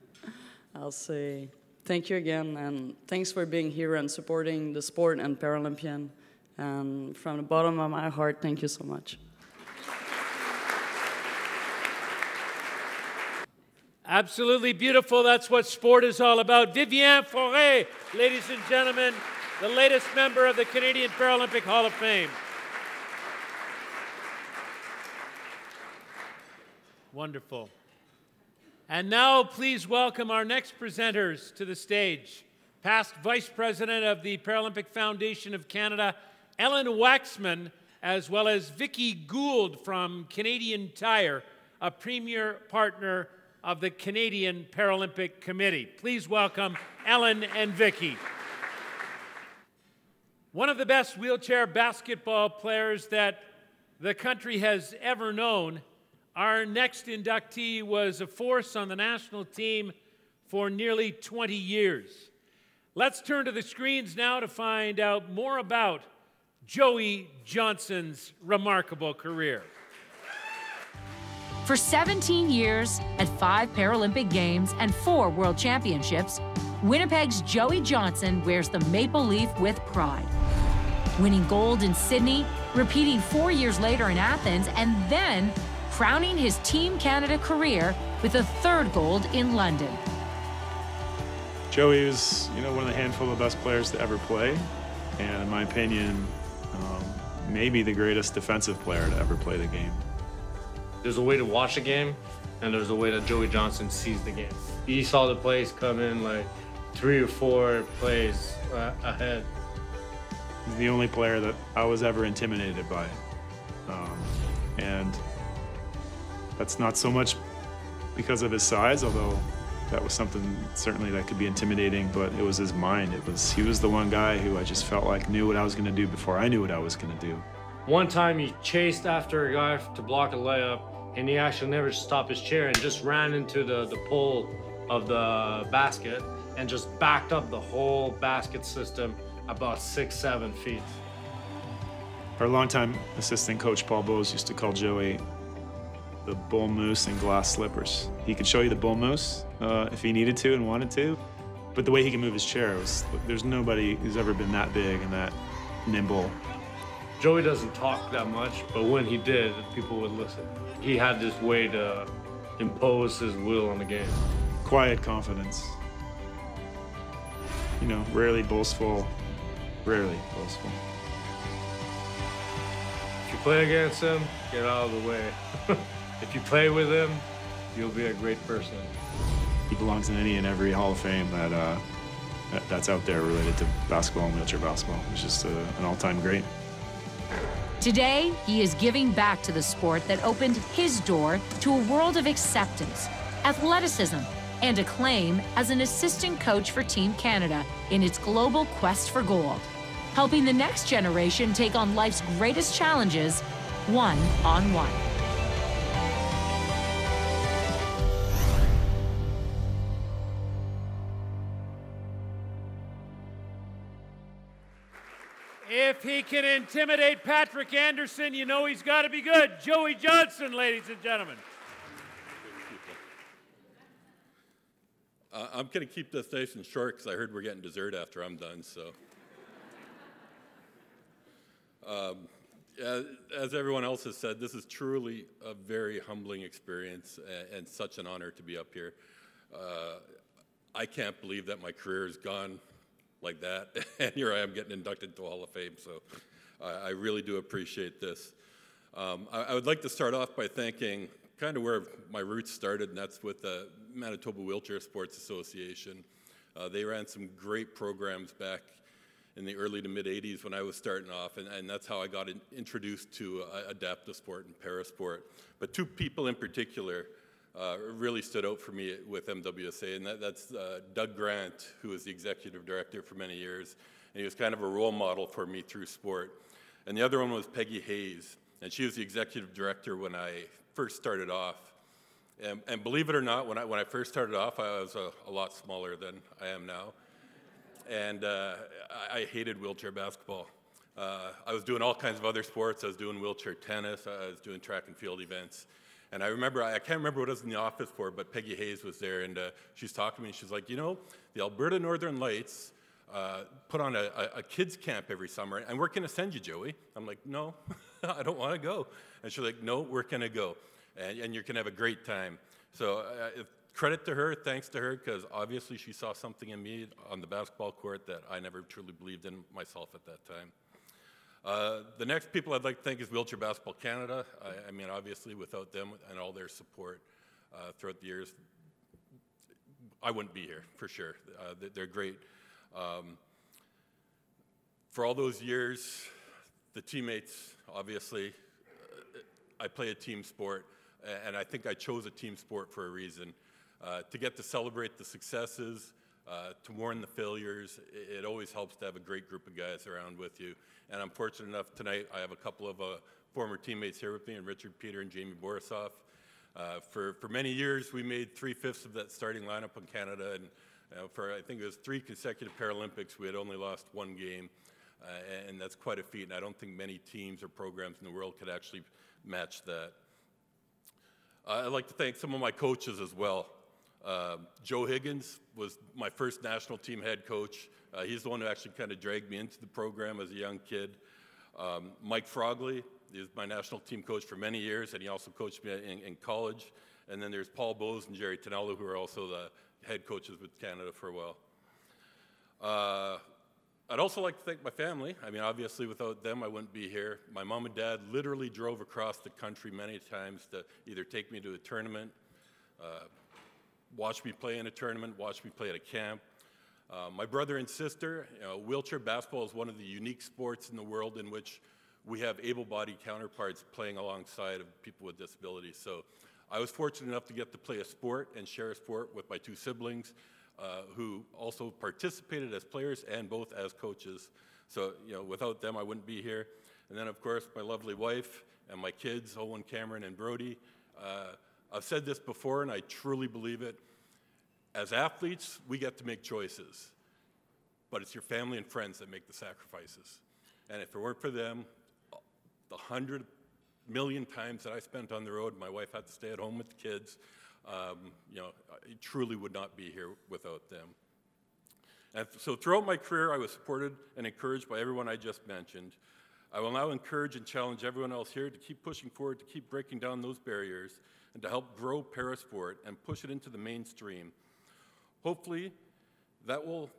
I'll say thank you again, and thanks for being here and supporting the sport and Paralympian. And from the bottom of my heart, thank you so much. Absolutely beautiful. That's what sport is all about. Viviane Forest, ladies and gentlemen, the latest member of the Canadian Paralympic Hall of Fame. Wonderful. And now, please welcome our next presenters to the stage. Past Vice President of the Paralympic Foundation of Canada, Ellen Waxman, as well as Vicky Gould from Canadian Tire, a premier partner of the Canadian Paralympic Committee. Please welcome Ellen and Vicky. One of the best wheelchair basketball players that the country has ever known, our next inductee was a force on the national team for nearly 20 years. Let's turn to the screens now to find out more about Joey Johnson's remarkable career. For 17 years, at five Paralympic Games and four World Championships, Winnipeg's Joey Johnson wears the maple leaf with pride. Winning gold in Sydney, repeating four years later in Athens, and then crowning his Team Canada career with a third gold in London. Joey was, you know, one of the handful of best players to ever play, and in my opinion, um, maybe the greatest defensive player to ever play the game. There's a way to watch a game, and there's a way that Joey Johnson sees the game. He saw the plays come in like three or four plays uh, ahead. He's the only player that I was ever intimidated by. Um, and that's not so much because of his size, although that was something certainly that could be intimidating, but it was his mind. It was he was the one guy who I just felt like knew what I was going to do before I knew what I was going to do. One time he chased after a guy to block a layup, and he actually never stopped his chair and just ran into the, the pole of the basket and just backed up the whole basket system about six, seven feet. Our longtime assistant coach Paul Bowes used to call Joey the bull moose and glass slippers. He could show you the bull moose uh, if he needed to and wanted to, but the way he can move his chair was there's nobody who's ever been that big and that nimble. Joey doesn't talk that much, but when he did, people would listen. He had this way to impose his will on the game. Quiet confidence. You know, rarely boastful, rarely boastful. If you play against him, get out of the way. if you play with him, you'll be a great person. He belongs in any and every Hall of Fame that, uh, that's out there related to basketball and wheelchair basketball. He's just uh, an all-time great. Today, he is giving back to the sport that opened his door to a world of acceptance, athleticism, and acclaim as an assistant coach for Team Canada in its global quest for gold, helping the next generation take on life's greatest challenges one on one. If he can intimidate Patrick Anderson, you know he's got to be good. Joey Johnson, ladies and gentlemen. Uh, I'm going to keep this and short because I heard we're getting dessert after I'm done. So, um, as, as everyone else has said, this is truly a very humbling experience and, and such an honor to be up here. Uh, I can't believe that my career is gone like that, and here I am getting inducted into Hall of Fame. So, I, I really do appreciate this. Um, I, I would like to start off by thanking kind of where my roots started, and that's with the Manitoba Wheelchair Sports Association. Uh, they ran some great programs back in the early to mid 80s when I was starting off, and, and that's how I got in, introduced to uh, adaptive sport and parasport. But two people in particular uh, really stood out for me with MWSA, and that, that's uh, Doug Grant, who was the executive director for many years, and he was kind of a role model for me through sport. And the other one was Peggy Hayes, and she was the executive director when I first started off. And, and, believe it or not, when I, when I first started off, I was a, a lot smaller than I am now. And uh, I, hated wheelchair basketball. Uh, I was doing all kinds of other sports. I was doing wheelchair tennis. I was doing track and field events. And I remember, I can't remember what I was in the office for, but Peggy Hayes was there, and uh, she's talking to me, and she's like, you know, the Alberta Northern Lights uh, put on a, a, a, kids camp every summer, and we're going to send you, Joey. I'm like, no, I don't want to go. And she's like, no, we're going to go, and, and you're going to have a great time. So uh, credit to her, thanks to her, because obviously she saw something in me on the basketball court that I never truly believed in myself at that time. Uh, the next people I'd like to thank is Wheelchair Basketball Canada. I, I mean, obviously, without them and all their support uh, throughout the years, I wouldn't be here for sure. Uh, they're great. Um, for all those years, the teammates, obviously, uh, I play a team sport, and I think I chose a team sport for a reason. Uh, to get to celebrate the successes, uh, to mourn the failures. It, it, always helps to have a great group of guys around with you. And I'm fortunate enough tonight, I have a couple of uh, former teammates here with me, and Richard Peter and Jamie Borisoff. Uh, for, for many years, we made three-fifths of that starting lineup in Canada, and for I think it was three consecutive Paralympics, we had only lost one game, uh, and that's quite a feat, and I don't think many teams or programs in the world could actually match that. Uh, I'd like to thank some of my coaches as well. Uh, Joe Higgins was my first national team head coach. Uh, he's the one who actually kind of dragged me into the program as a young kid. Um, Mike Frogley is my national team coach for many years, and he also coached me in, in college. And then there's Paul Bowes and Jerry Tonello, who are also the head coaches with Canada for a while. Uh, I'd also like to thank my family. I mean, obviously, without them, I wouldn't be here. My mom and dad literally drove across the country many times to either take me to a tournament, uh, watch me play in a tournament, watch me play at a camp. Uh, my brother and sister, you know, wheelchair basketball is one of the unique sports in the world in which we have able-bodied counterparts playing alongside of people with disabilities. So I was fortunate enough to get to play a sport and share a sport with my two siblings uh, who also participated as players and both as coaches. So, you know, without them, I wouldn't be here. And then, of course, my lovely wife and my kids, Owen, Cameron, and Brody. Uh, I've said this before, and I truly believe it. As athletes, we get to make choices, but it's your family and friends that make the sacrifices. And if it weren't for them, the hundred million times that I spent on the road, my wife had to stay at home with the kids. Um, you know, I truly would not be here without them. And so throughout my career, I was supported and encouraged by everyone I just mentioned. I will now encourage and challenge everyone else here to keep pushing forward, to keep breaking down those barriers, and to help grow parasport and push it into the mainstream. Hopefully, that will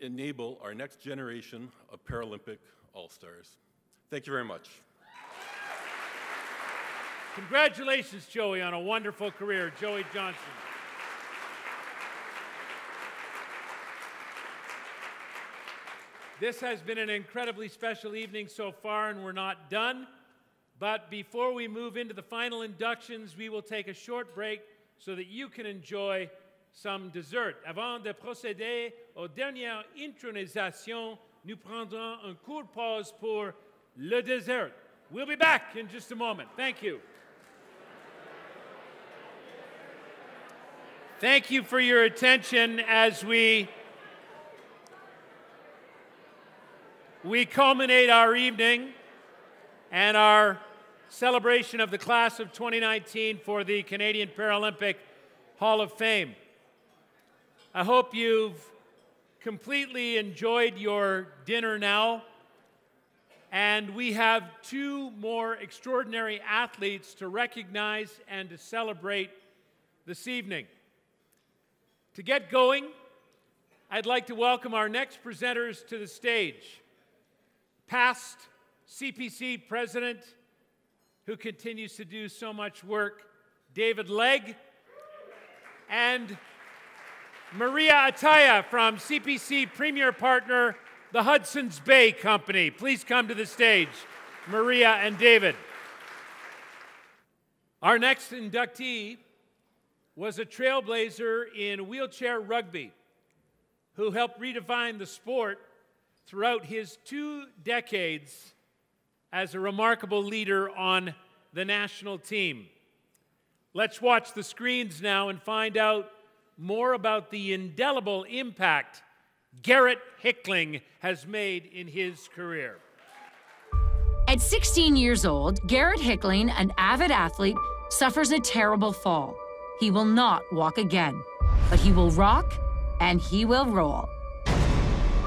enable our next generation of Paralympic All-Stars. Thank you very much. Congratulations, Joey, on a wonderful career, Joey Johnson. This has been an incredibly special evening so far, and we're not done. But before we move into the final inductions, we will take a short break so that you can enjoy some dessert. Avant de procéder aux dernières intronisations, nous prendrons un court pause pour le dessert. We'll be back in just a moment. Thank you. Thank you for your attention as we we culminate our evening and our celebration of the class of 2019 for the Canadian Paralympic Hall of Fame. I hope you've completely enjoyed your dinner now. And we have two more extraordinary athletes to recognize and to celebrate this evening. To get going, I'd like to welcome our next presenters to the stage. Past CPC President, who continues to do so much work, David Legg, and Maria Ataya from CPC Premier Partner, the Hudson's Bay Company. Please come to the stage, Maria and David. Our next inductee was a trailblazer in wheelchair rugby who helped redefine the sport throughout his two decades as a remarkable leader on the national team. Let's watch the screens now and find out more about the indelible impact Garett Hickling has made in his career. At 16 years old, Garett Hickling, an avid athlete, suffers a terrible fall. He will not walk again, but he will rock and he will roll.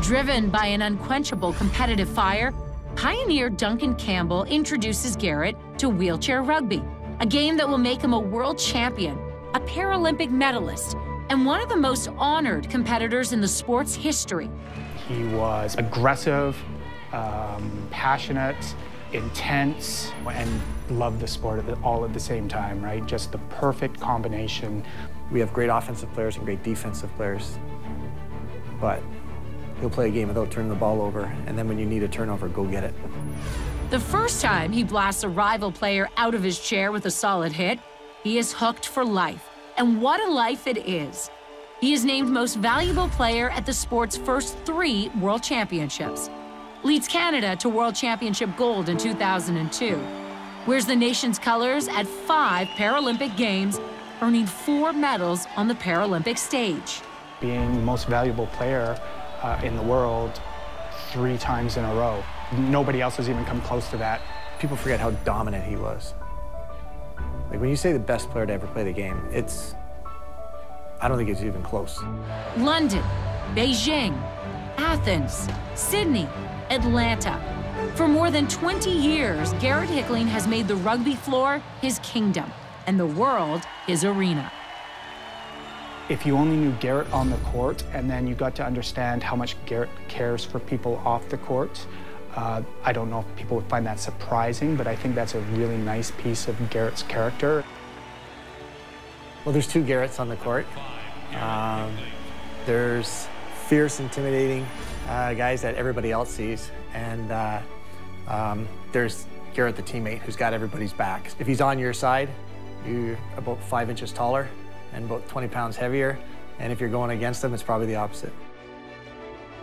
Driven by an unquenchable competitive fire, pioneer Duncan Campbell introduces Garett to wheelchair rugby, a game that will make him a world champion, a Paralympic medalist, and one of the most honored competitors in the sport's history. He was aggressive, um, passionate, intense, and loved the sport all at the same time, right? Just the perfect combination. We have great offensive players and great defensive players, but he'll play a game without turning the ball over, and then when you need a turnover, go get it. The first time he blasts a rival player out of his chair with a solid hit, he is hooked for life. And what a life it is. He is named most valuable player at the sport's first three World Championships leads Canada to World Championship gold in 2002, wears the nation's colors at five Paralympic Games, earning four medals on the Paralympic stage. Being the most valuable player uh, in the world three times in a row. Nobody else has even come close to that. People forget how dominant he was. Like when you say the best player to ever play the game, it's, I don't think it's even close. London, Beijing, Athens, Sydney, Atlanta. For more than 20 years, Garett Hickling has made the rugby floor his kingdom and the world his arena. If you only knew Garett on the court and then you got to understand how much Garett cares for people off the court, uh, I don't know if people would find that surprising, but I think that's a really nice piece of Garett's character. Well, there's two Garetts on the court. Um, there's fierce, intimidating uh, guys that everybody else sees. And uh, um, there's Garett, the teammate, who's got everybody's back. If he's on your side, you're about five inches taller and about 20 pounds heavier. And if you're going against him, it's probably the opposite.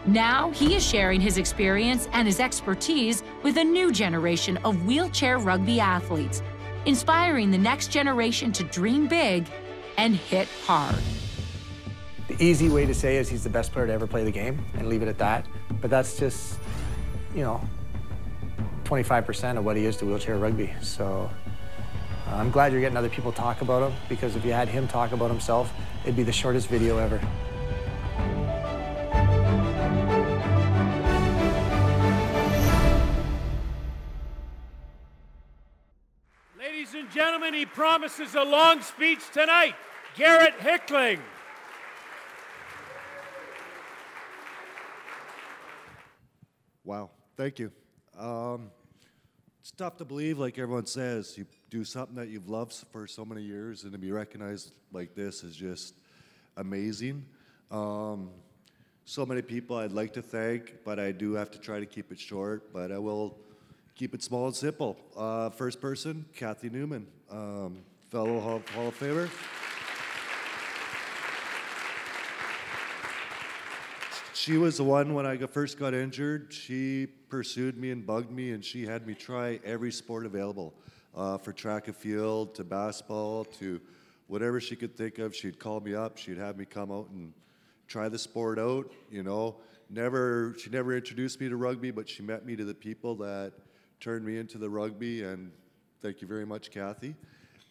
Now he is sharing his experience and his expertise with a new generation of wheelchair rugby athletes, inspiring the next generation to dream big and hit hard. The easy way to say is he's the best player to ever play the game and leave it at that. But that's just, you know, 25% of what he is to wheelchair rugby. So uh, I'm glad you're getting other people talk about him because if you had him talk about himself, it'd be the shortest video ever. Gentlemen, he promises a long speech tonight. Garett Hickling. Wow, thank you. Um, it's tough to believe, like everyone says, you do something that you've loved for so many years, and to be recognized like this is just amazing. Um, so many people I'd like to thank, but I do have to try to keep it short, but I will keep it small and simple. Uh, first person, Kathy Newman, um, fellow Hall, Hall of Famer. She was the one when I first got injured. She pursued me and bugged me, and she had me try every sport available uh, for track and field to basketball to whatever she could think of. She'd call me up. She'd have me come out and try the sport out. You know, never she never introduced me to rugby, but she met me to the people that turned me into the rugby. And thank you very much, Kathy.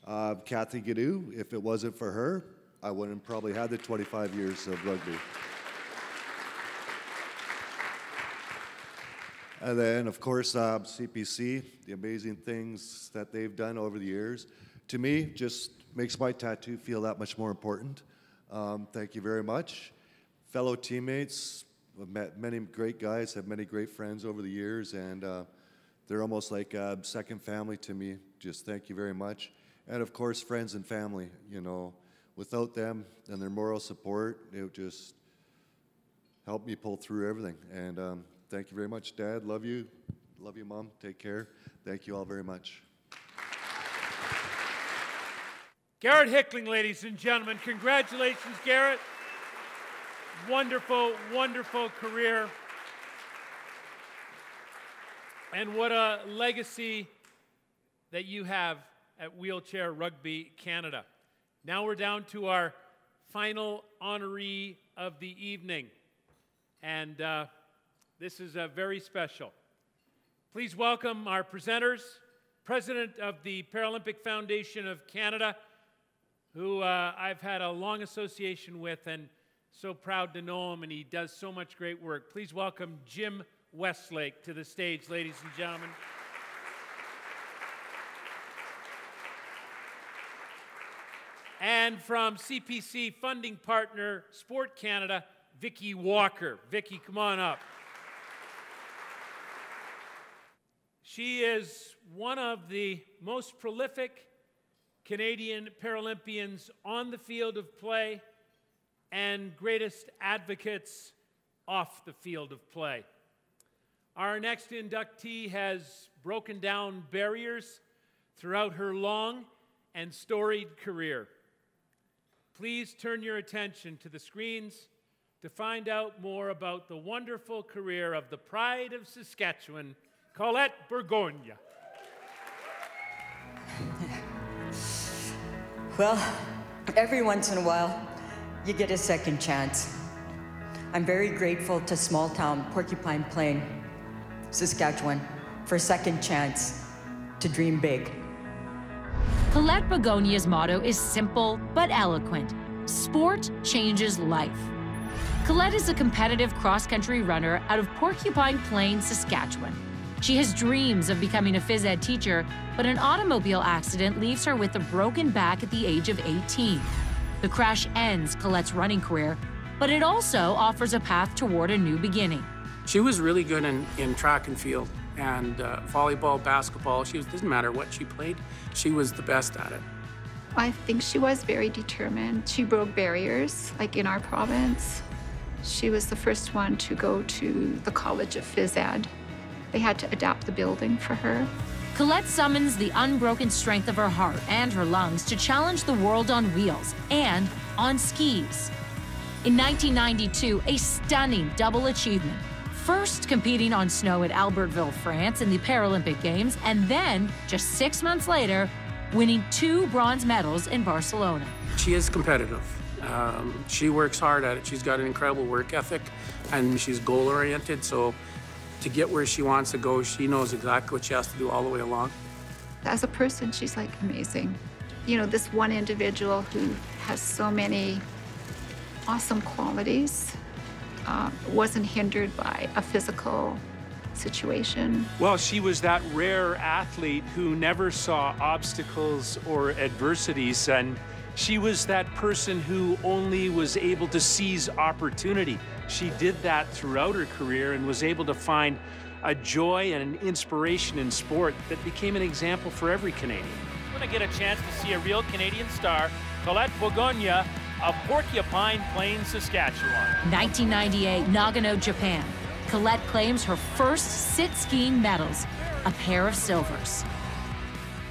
Uh, Kathy Gadu. If it wasn't for her, I wouldn't probably had the 25 years of rugby. And then, of course, uh, CPC, the amazing things that they've done over the years. To me, just makes my tattoo feel that much more important. Um, thank you very much. Fellow teammates, I've met many great guys, have many great friends over the years, and uh, they're almost like a second family to me. Just thank you very much. And of course, friends and family, you know, without them and their moral support, it would just help me pull through everything. And um, Thank you very much, Dad. Love you. Love you, Mom. Take care. Thank you all very much. Garett Hickling, ladies and gentlemen. Congratulations, Garett. Wonderful, wonderful career. And what a legacy that you have at Wheelchair Rugby Canada. Now we're down to our final honoree of the evening. And uh, this is uh, very special. Please welcome our presenters, President of the Paralympic Foundation of Canada, who uh, I've had a long association with and so proud to know him, and he does so much great work. Please welcome Jim Westlake to the stage, ladies and gentlemen. And from CPC funding partner Sport Canada, Vicki Walker. Vicki, come on up. She is one of the most prolific Canadian Paralympians on the field of play and greatest advocates off the field of play. Our next inductee has broken down barriers throughout her long and storied career. Please turn your attention to the screens to find out more about the wonderful career of the pride of Saskatchewan, Colette Bourgonje. Well, every once in a while, you get a second chance. I'm very grateful to small town Porcupine Plain, Saskatchewan, for a second chance to dream big. Colette Bourgonje's motto is simple but eloquent sport changes life. Colette is a competitive cross country runner out of Porcupine Plain, Saskatchewan. She has dreams of becoming a phys ed teacher, but an automobile accident leaves her with a broken back at the age of 18. The crash ends Colette's running career, but it also offers a path toward a new beginning. She was really good in, in track and field and uh, volleyball, basketball. She was, doesn't matter what she played, she was the best at it. I think she was very determined. She broke barriers, like in our province. She was the first one to go to the College of Phys Ed. They had to adapt the building for her. Colette summons the unbroken strength of her heart and her lungs to challenge the world on wheels and on skis. In 1992, a stunning double achievement. First competing on snow at Albertville, France in the Paralympic Games, and then, just six months later, winning two bronze medals in Barcelona. She is competitive. Um, she works hard at it. She's got an incredible work ethic and she's goal oriented. So to get where she wants to go, she knows exactly what she has to do all the way along. As a person, she's like amazing. You know, this one individual who has so many awesome qualities uh, wasn't hindered by a physical situation. Well, she was that rare athlete who never saw obstacles or adversities, and she was that person who only was able to seize opportunity. She did that throughout her career and was able to find a joy and an inspiration in sport that became an example for every Canadian. When to get a chance to see a real Canadian star, Colette Bourgonje of Porcupine Plain, Saskatchewan. 1998, Nagano, Japan. Colette claims her first sit skiing medals, a pair of silvers.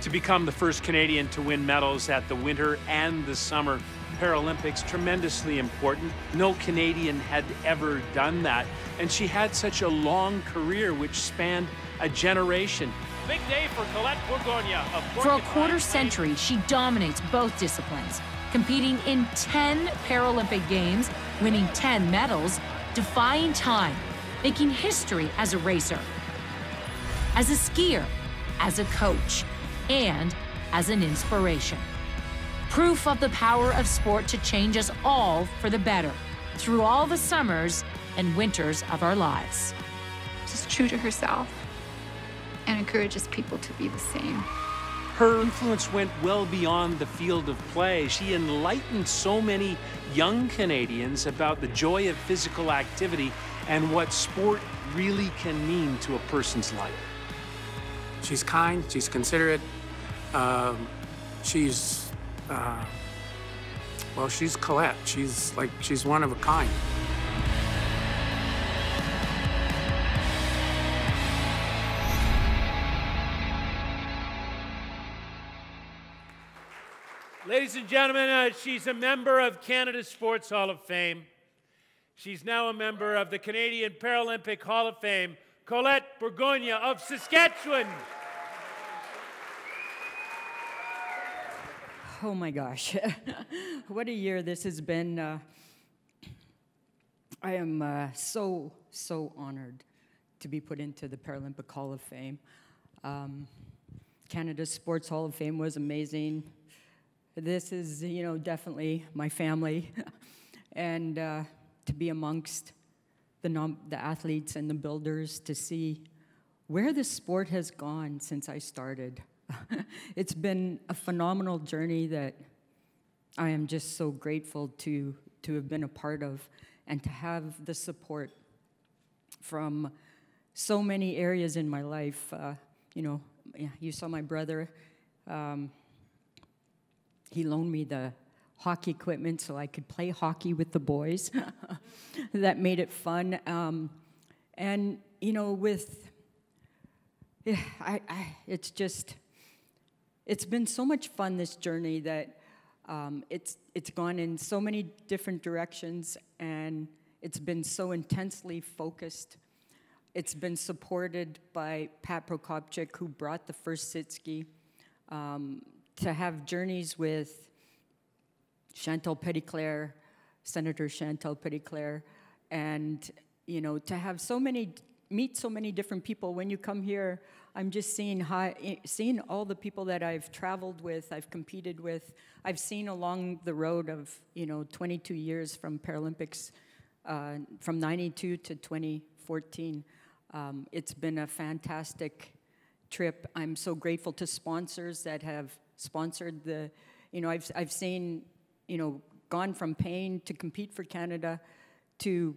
To become the first Canadian to win medals at the Winter and the Summer Paralympics, tremendously important. No Canadian had ever done that. And she had such a long career which spanned a generation. Big day for Colette Bourgonje of For a quarter century, she dominates both disciplines, competing in 10 Paralympic Games, winning 10 medals, defying time, making history as a racer, as a skier, as a coach, and as an inspiration. Proof of the power of sport to change us all for the better through all the summers and winters of our lives. She's true to herself and encourages people to be the same. Her influence went well beyond the field of play. She enlightened so many young Canadians about the joy of physical activity and what sport really can mean to a person's life. She's kind, she's considerate, um, she's, uh, well, she's Colette. She's like, she's one of a kind. Ladies and gentlemen, uh, she's a member of Canada's Sports Hall of Fame. She's now a member of the Canadian Paralympic Hall of Fame, Colette Bourgonje of Saskatchewan. Oh my gosh, what a year this has been. Uh, I am uh, so, so honored to be put into the Paralympic Hall of Fame. Um, Canada's Sports Hall of Fame was amazing. This is, you know, definitely my family. and uh, to be amongst the, the athletes and the builders to see where the sport has gone since I started. it's been a phenomenal journey that I am just so grateful to, to have been a part of and to have the support from so many areas in my life. Uh, you know, you saw my brother. Um, he loaned me the hockey equipment so I could play hockey with the boys. that made it fun. Um, and, you know, with, yeah, I, I, it's just, it's been so much fun this journey that um, it's, it's gone in so many different directions and it's been so intensely focused. It's been supported by Pat Prokopchuk, who brought the first sit ski. Um, to have journeys with Chantal Petitclerc, Senator Chantal Petitclerc, and you know to have so many meet so many different people. When you come here, I'm just seeing how, seeing all the people that I've traveled with, I've competed with, I've seen along the road of you know 22 years from Paralympics, uh, from 92 to 2014. Um, it's been a fantastic trip. I'm so grateful to sponsors that have sponsored the, you know, I've, I've seen, you know, gone from pain to compete for Canada to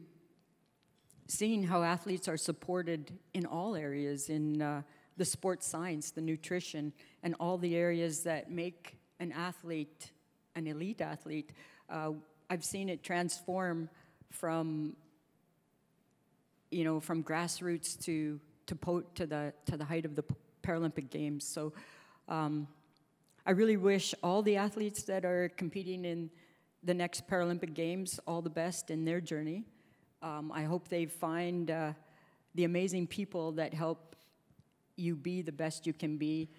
seeing how athletes are supported in all areas in uh, the sports science, the nutrition, and all the areas that make an athlete an elite athlete. Uh, I've seen it transform from, you know, from grassroots to to, to the to the height of the Paralympic Games. So. Um, I really wish all the athletes that are competing in the next Paralympic Games all the best in their journey. Um, I hope they find uh, the amazing people that help you be the best you can be.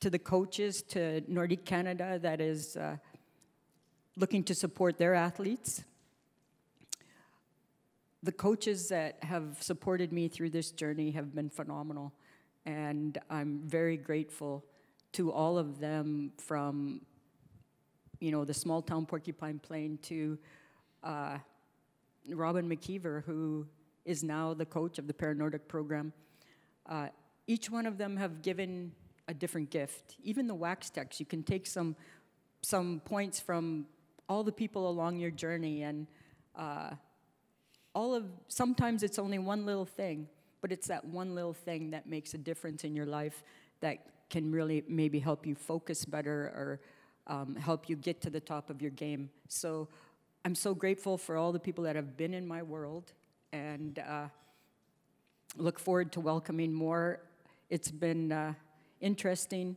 To the coaches, to Nordiq Canada, that is uh, looking to support their athletes. The coaches that have supported me through this journey have been phenomenal, and I'm very grateful to all of them from, you know, the small town Porcupine Plain to uh, Robin McKeever, who is now the coach of the Paranordic program. Uh, each one of them have given a different gift. Even the wax techs, you can take some, some points from all the people along your journey and uh, all of, sometimes it's only one little thing, but it's that one little thing that makes a difference in your life that can really maybe help you focus better or um, help you get to the top of your game. So I'm so grateful for all the people that have been in my world and uh, look forward to welcoming more. It's been uh, interesting.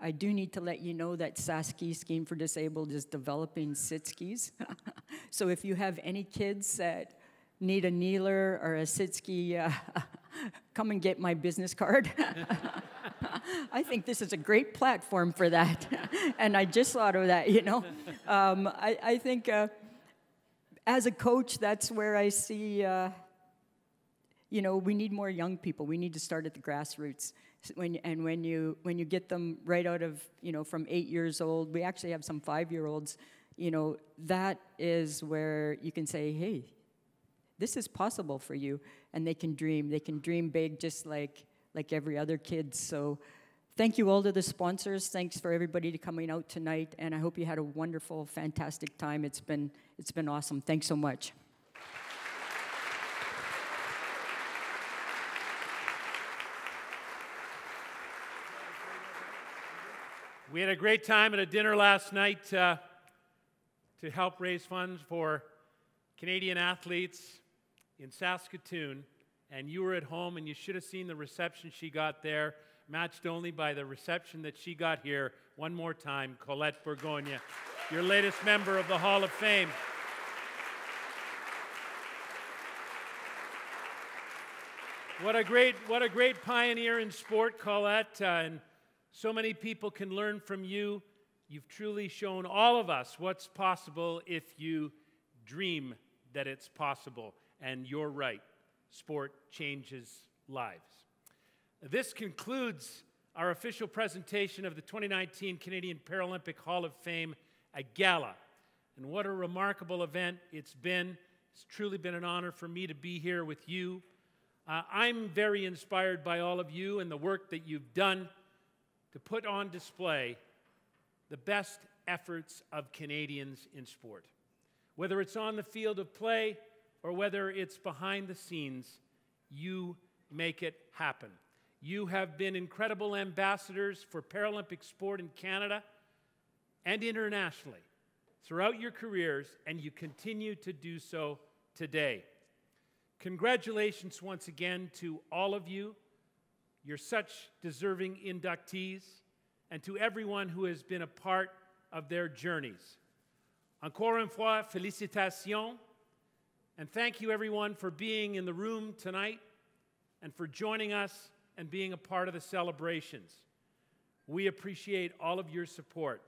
I do need to let you know that SASKI Scheme for Disabled is developing sit skis. so if you have any kids that need a kneeler or a sit ski, uh, come and get my business card. I think this is a great platform for that. and I just thought of that, you know. Um, I, I, think uh, as a coach, that's where I see, uh, you know, we need more young people. We need to start at the grassroots. When, and when you, when you get them right out of, you know, from eight years old, we actually have some five year olds, you know, that is where you can say, hey, this is possible for you. And they can dream. They can dream big just like like every other kid. So thank you all to the sponsors. Thanks for everybody to coming out tonight. And I hope you had a wonderful, fantastic time. It's been, it's been awesome. Thanks so much. We had a great time at a dinner last night uh, to help raise funds for Canadian athletes in Saskatoon and you were at home and you should have seen the reception she got there, matched only by the reception that she got here. One more time, Colette Bourgonje, your latest member of the Hall of Fame. What a great, what a great pioneer in sport, Colette. Uh, and so many people can learn from you. You've truly shown all of us what's possible if you dream that it's possible. And you're right. sport changes lives. This concludes our official presentation of the 2019 Canadian Paralympic Hall of Fame, a gala. And what a remarkable event it's been. It's truly been an honor for me to be here with you. Uh, I'm very inspired by all of you and the work that you've done to put on display the best efforts of Canadians in sport. Whether it's on the field of play or whether it's behind the scenes, you make it happen. You have been incredible ambassadors for Paralympic sport in Canada and internationally throughout your careers, and you continue to do so today. Congratulations once again to all of you. You're such deserving inductees, and to everyone who has been a part of their journeys. Encore une fois, félicitations, and thank you everyone for being in the room tonight and for joining us and being a part of the celebrations. We appreciate all of your support.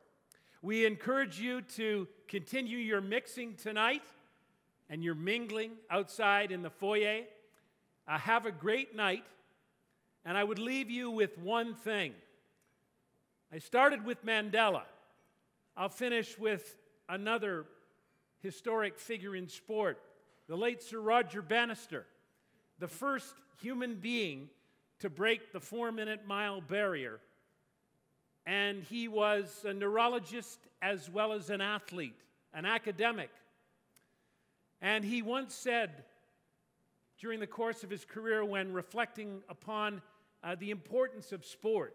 We encourage you to continue your mixing tonight and your mingling outside in the foyer. Uh, have a great night. And I would leave you with one thing. I started with Mandela. I'll finish with another historic figure in sport, the late Sir Roger Bannister, the first human being to break the four minute mile barrier and he was a neurologist as well as an athlete, an academic. And he once said, during the course of his career, when reflecting upon uh, the importance of sport,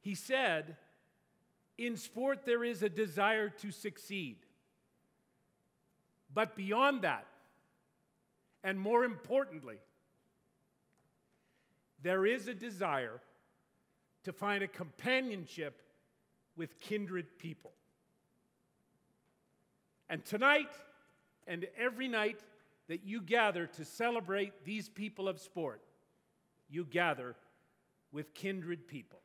he said, In sport, there is a desire to succeed. But beyond that, and more importantly, there is a desire to find a companionship with kindred people. And tonight and every night that you gather to celebrate these people of sport, you gather with kindred people.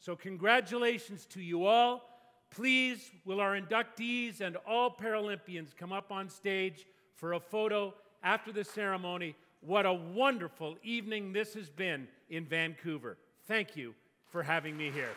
So, congratulations to you all. Please, will our inductees and all Paralympians come up on stage for a photo after the ceremony? What a wonderful evening this has been in Vancouver. Thank you for having me here.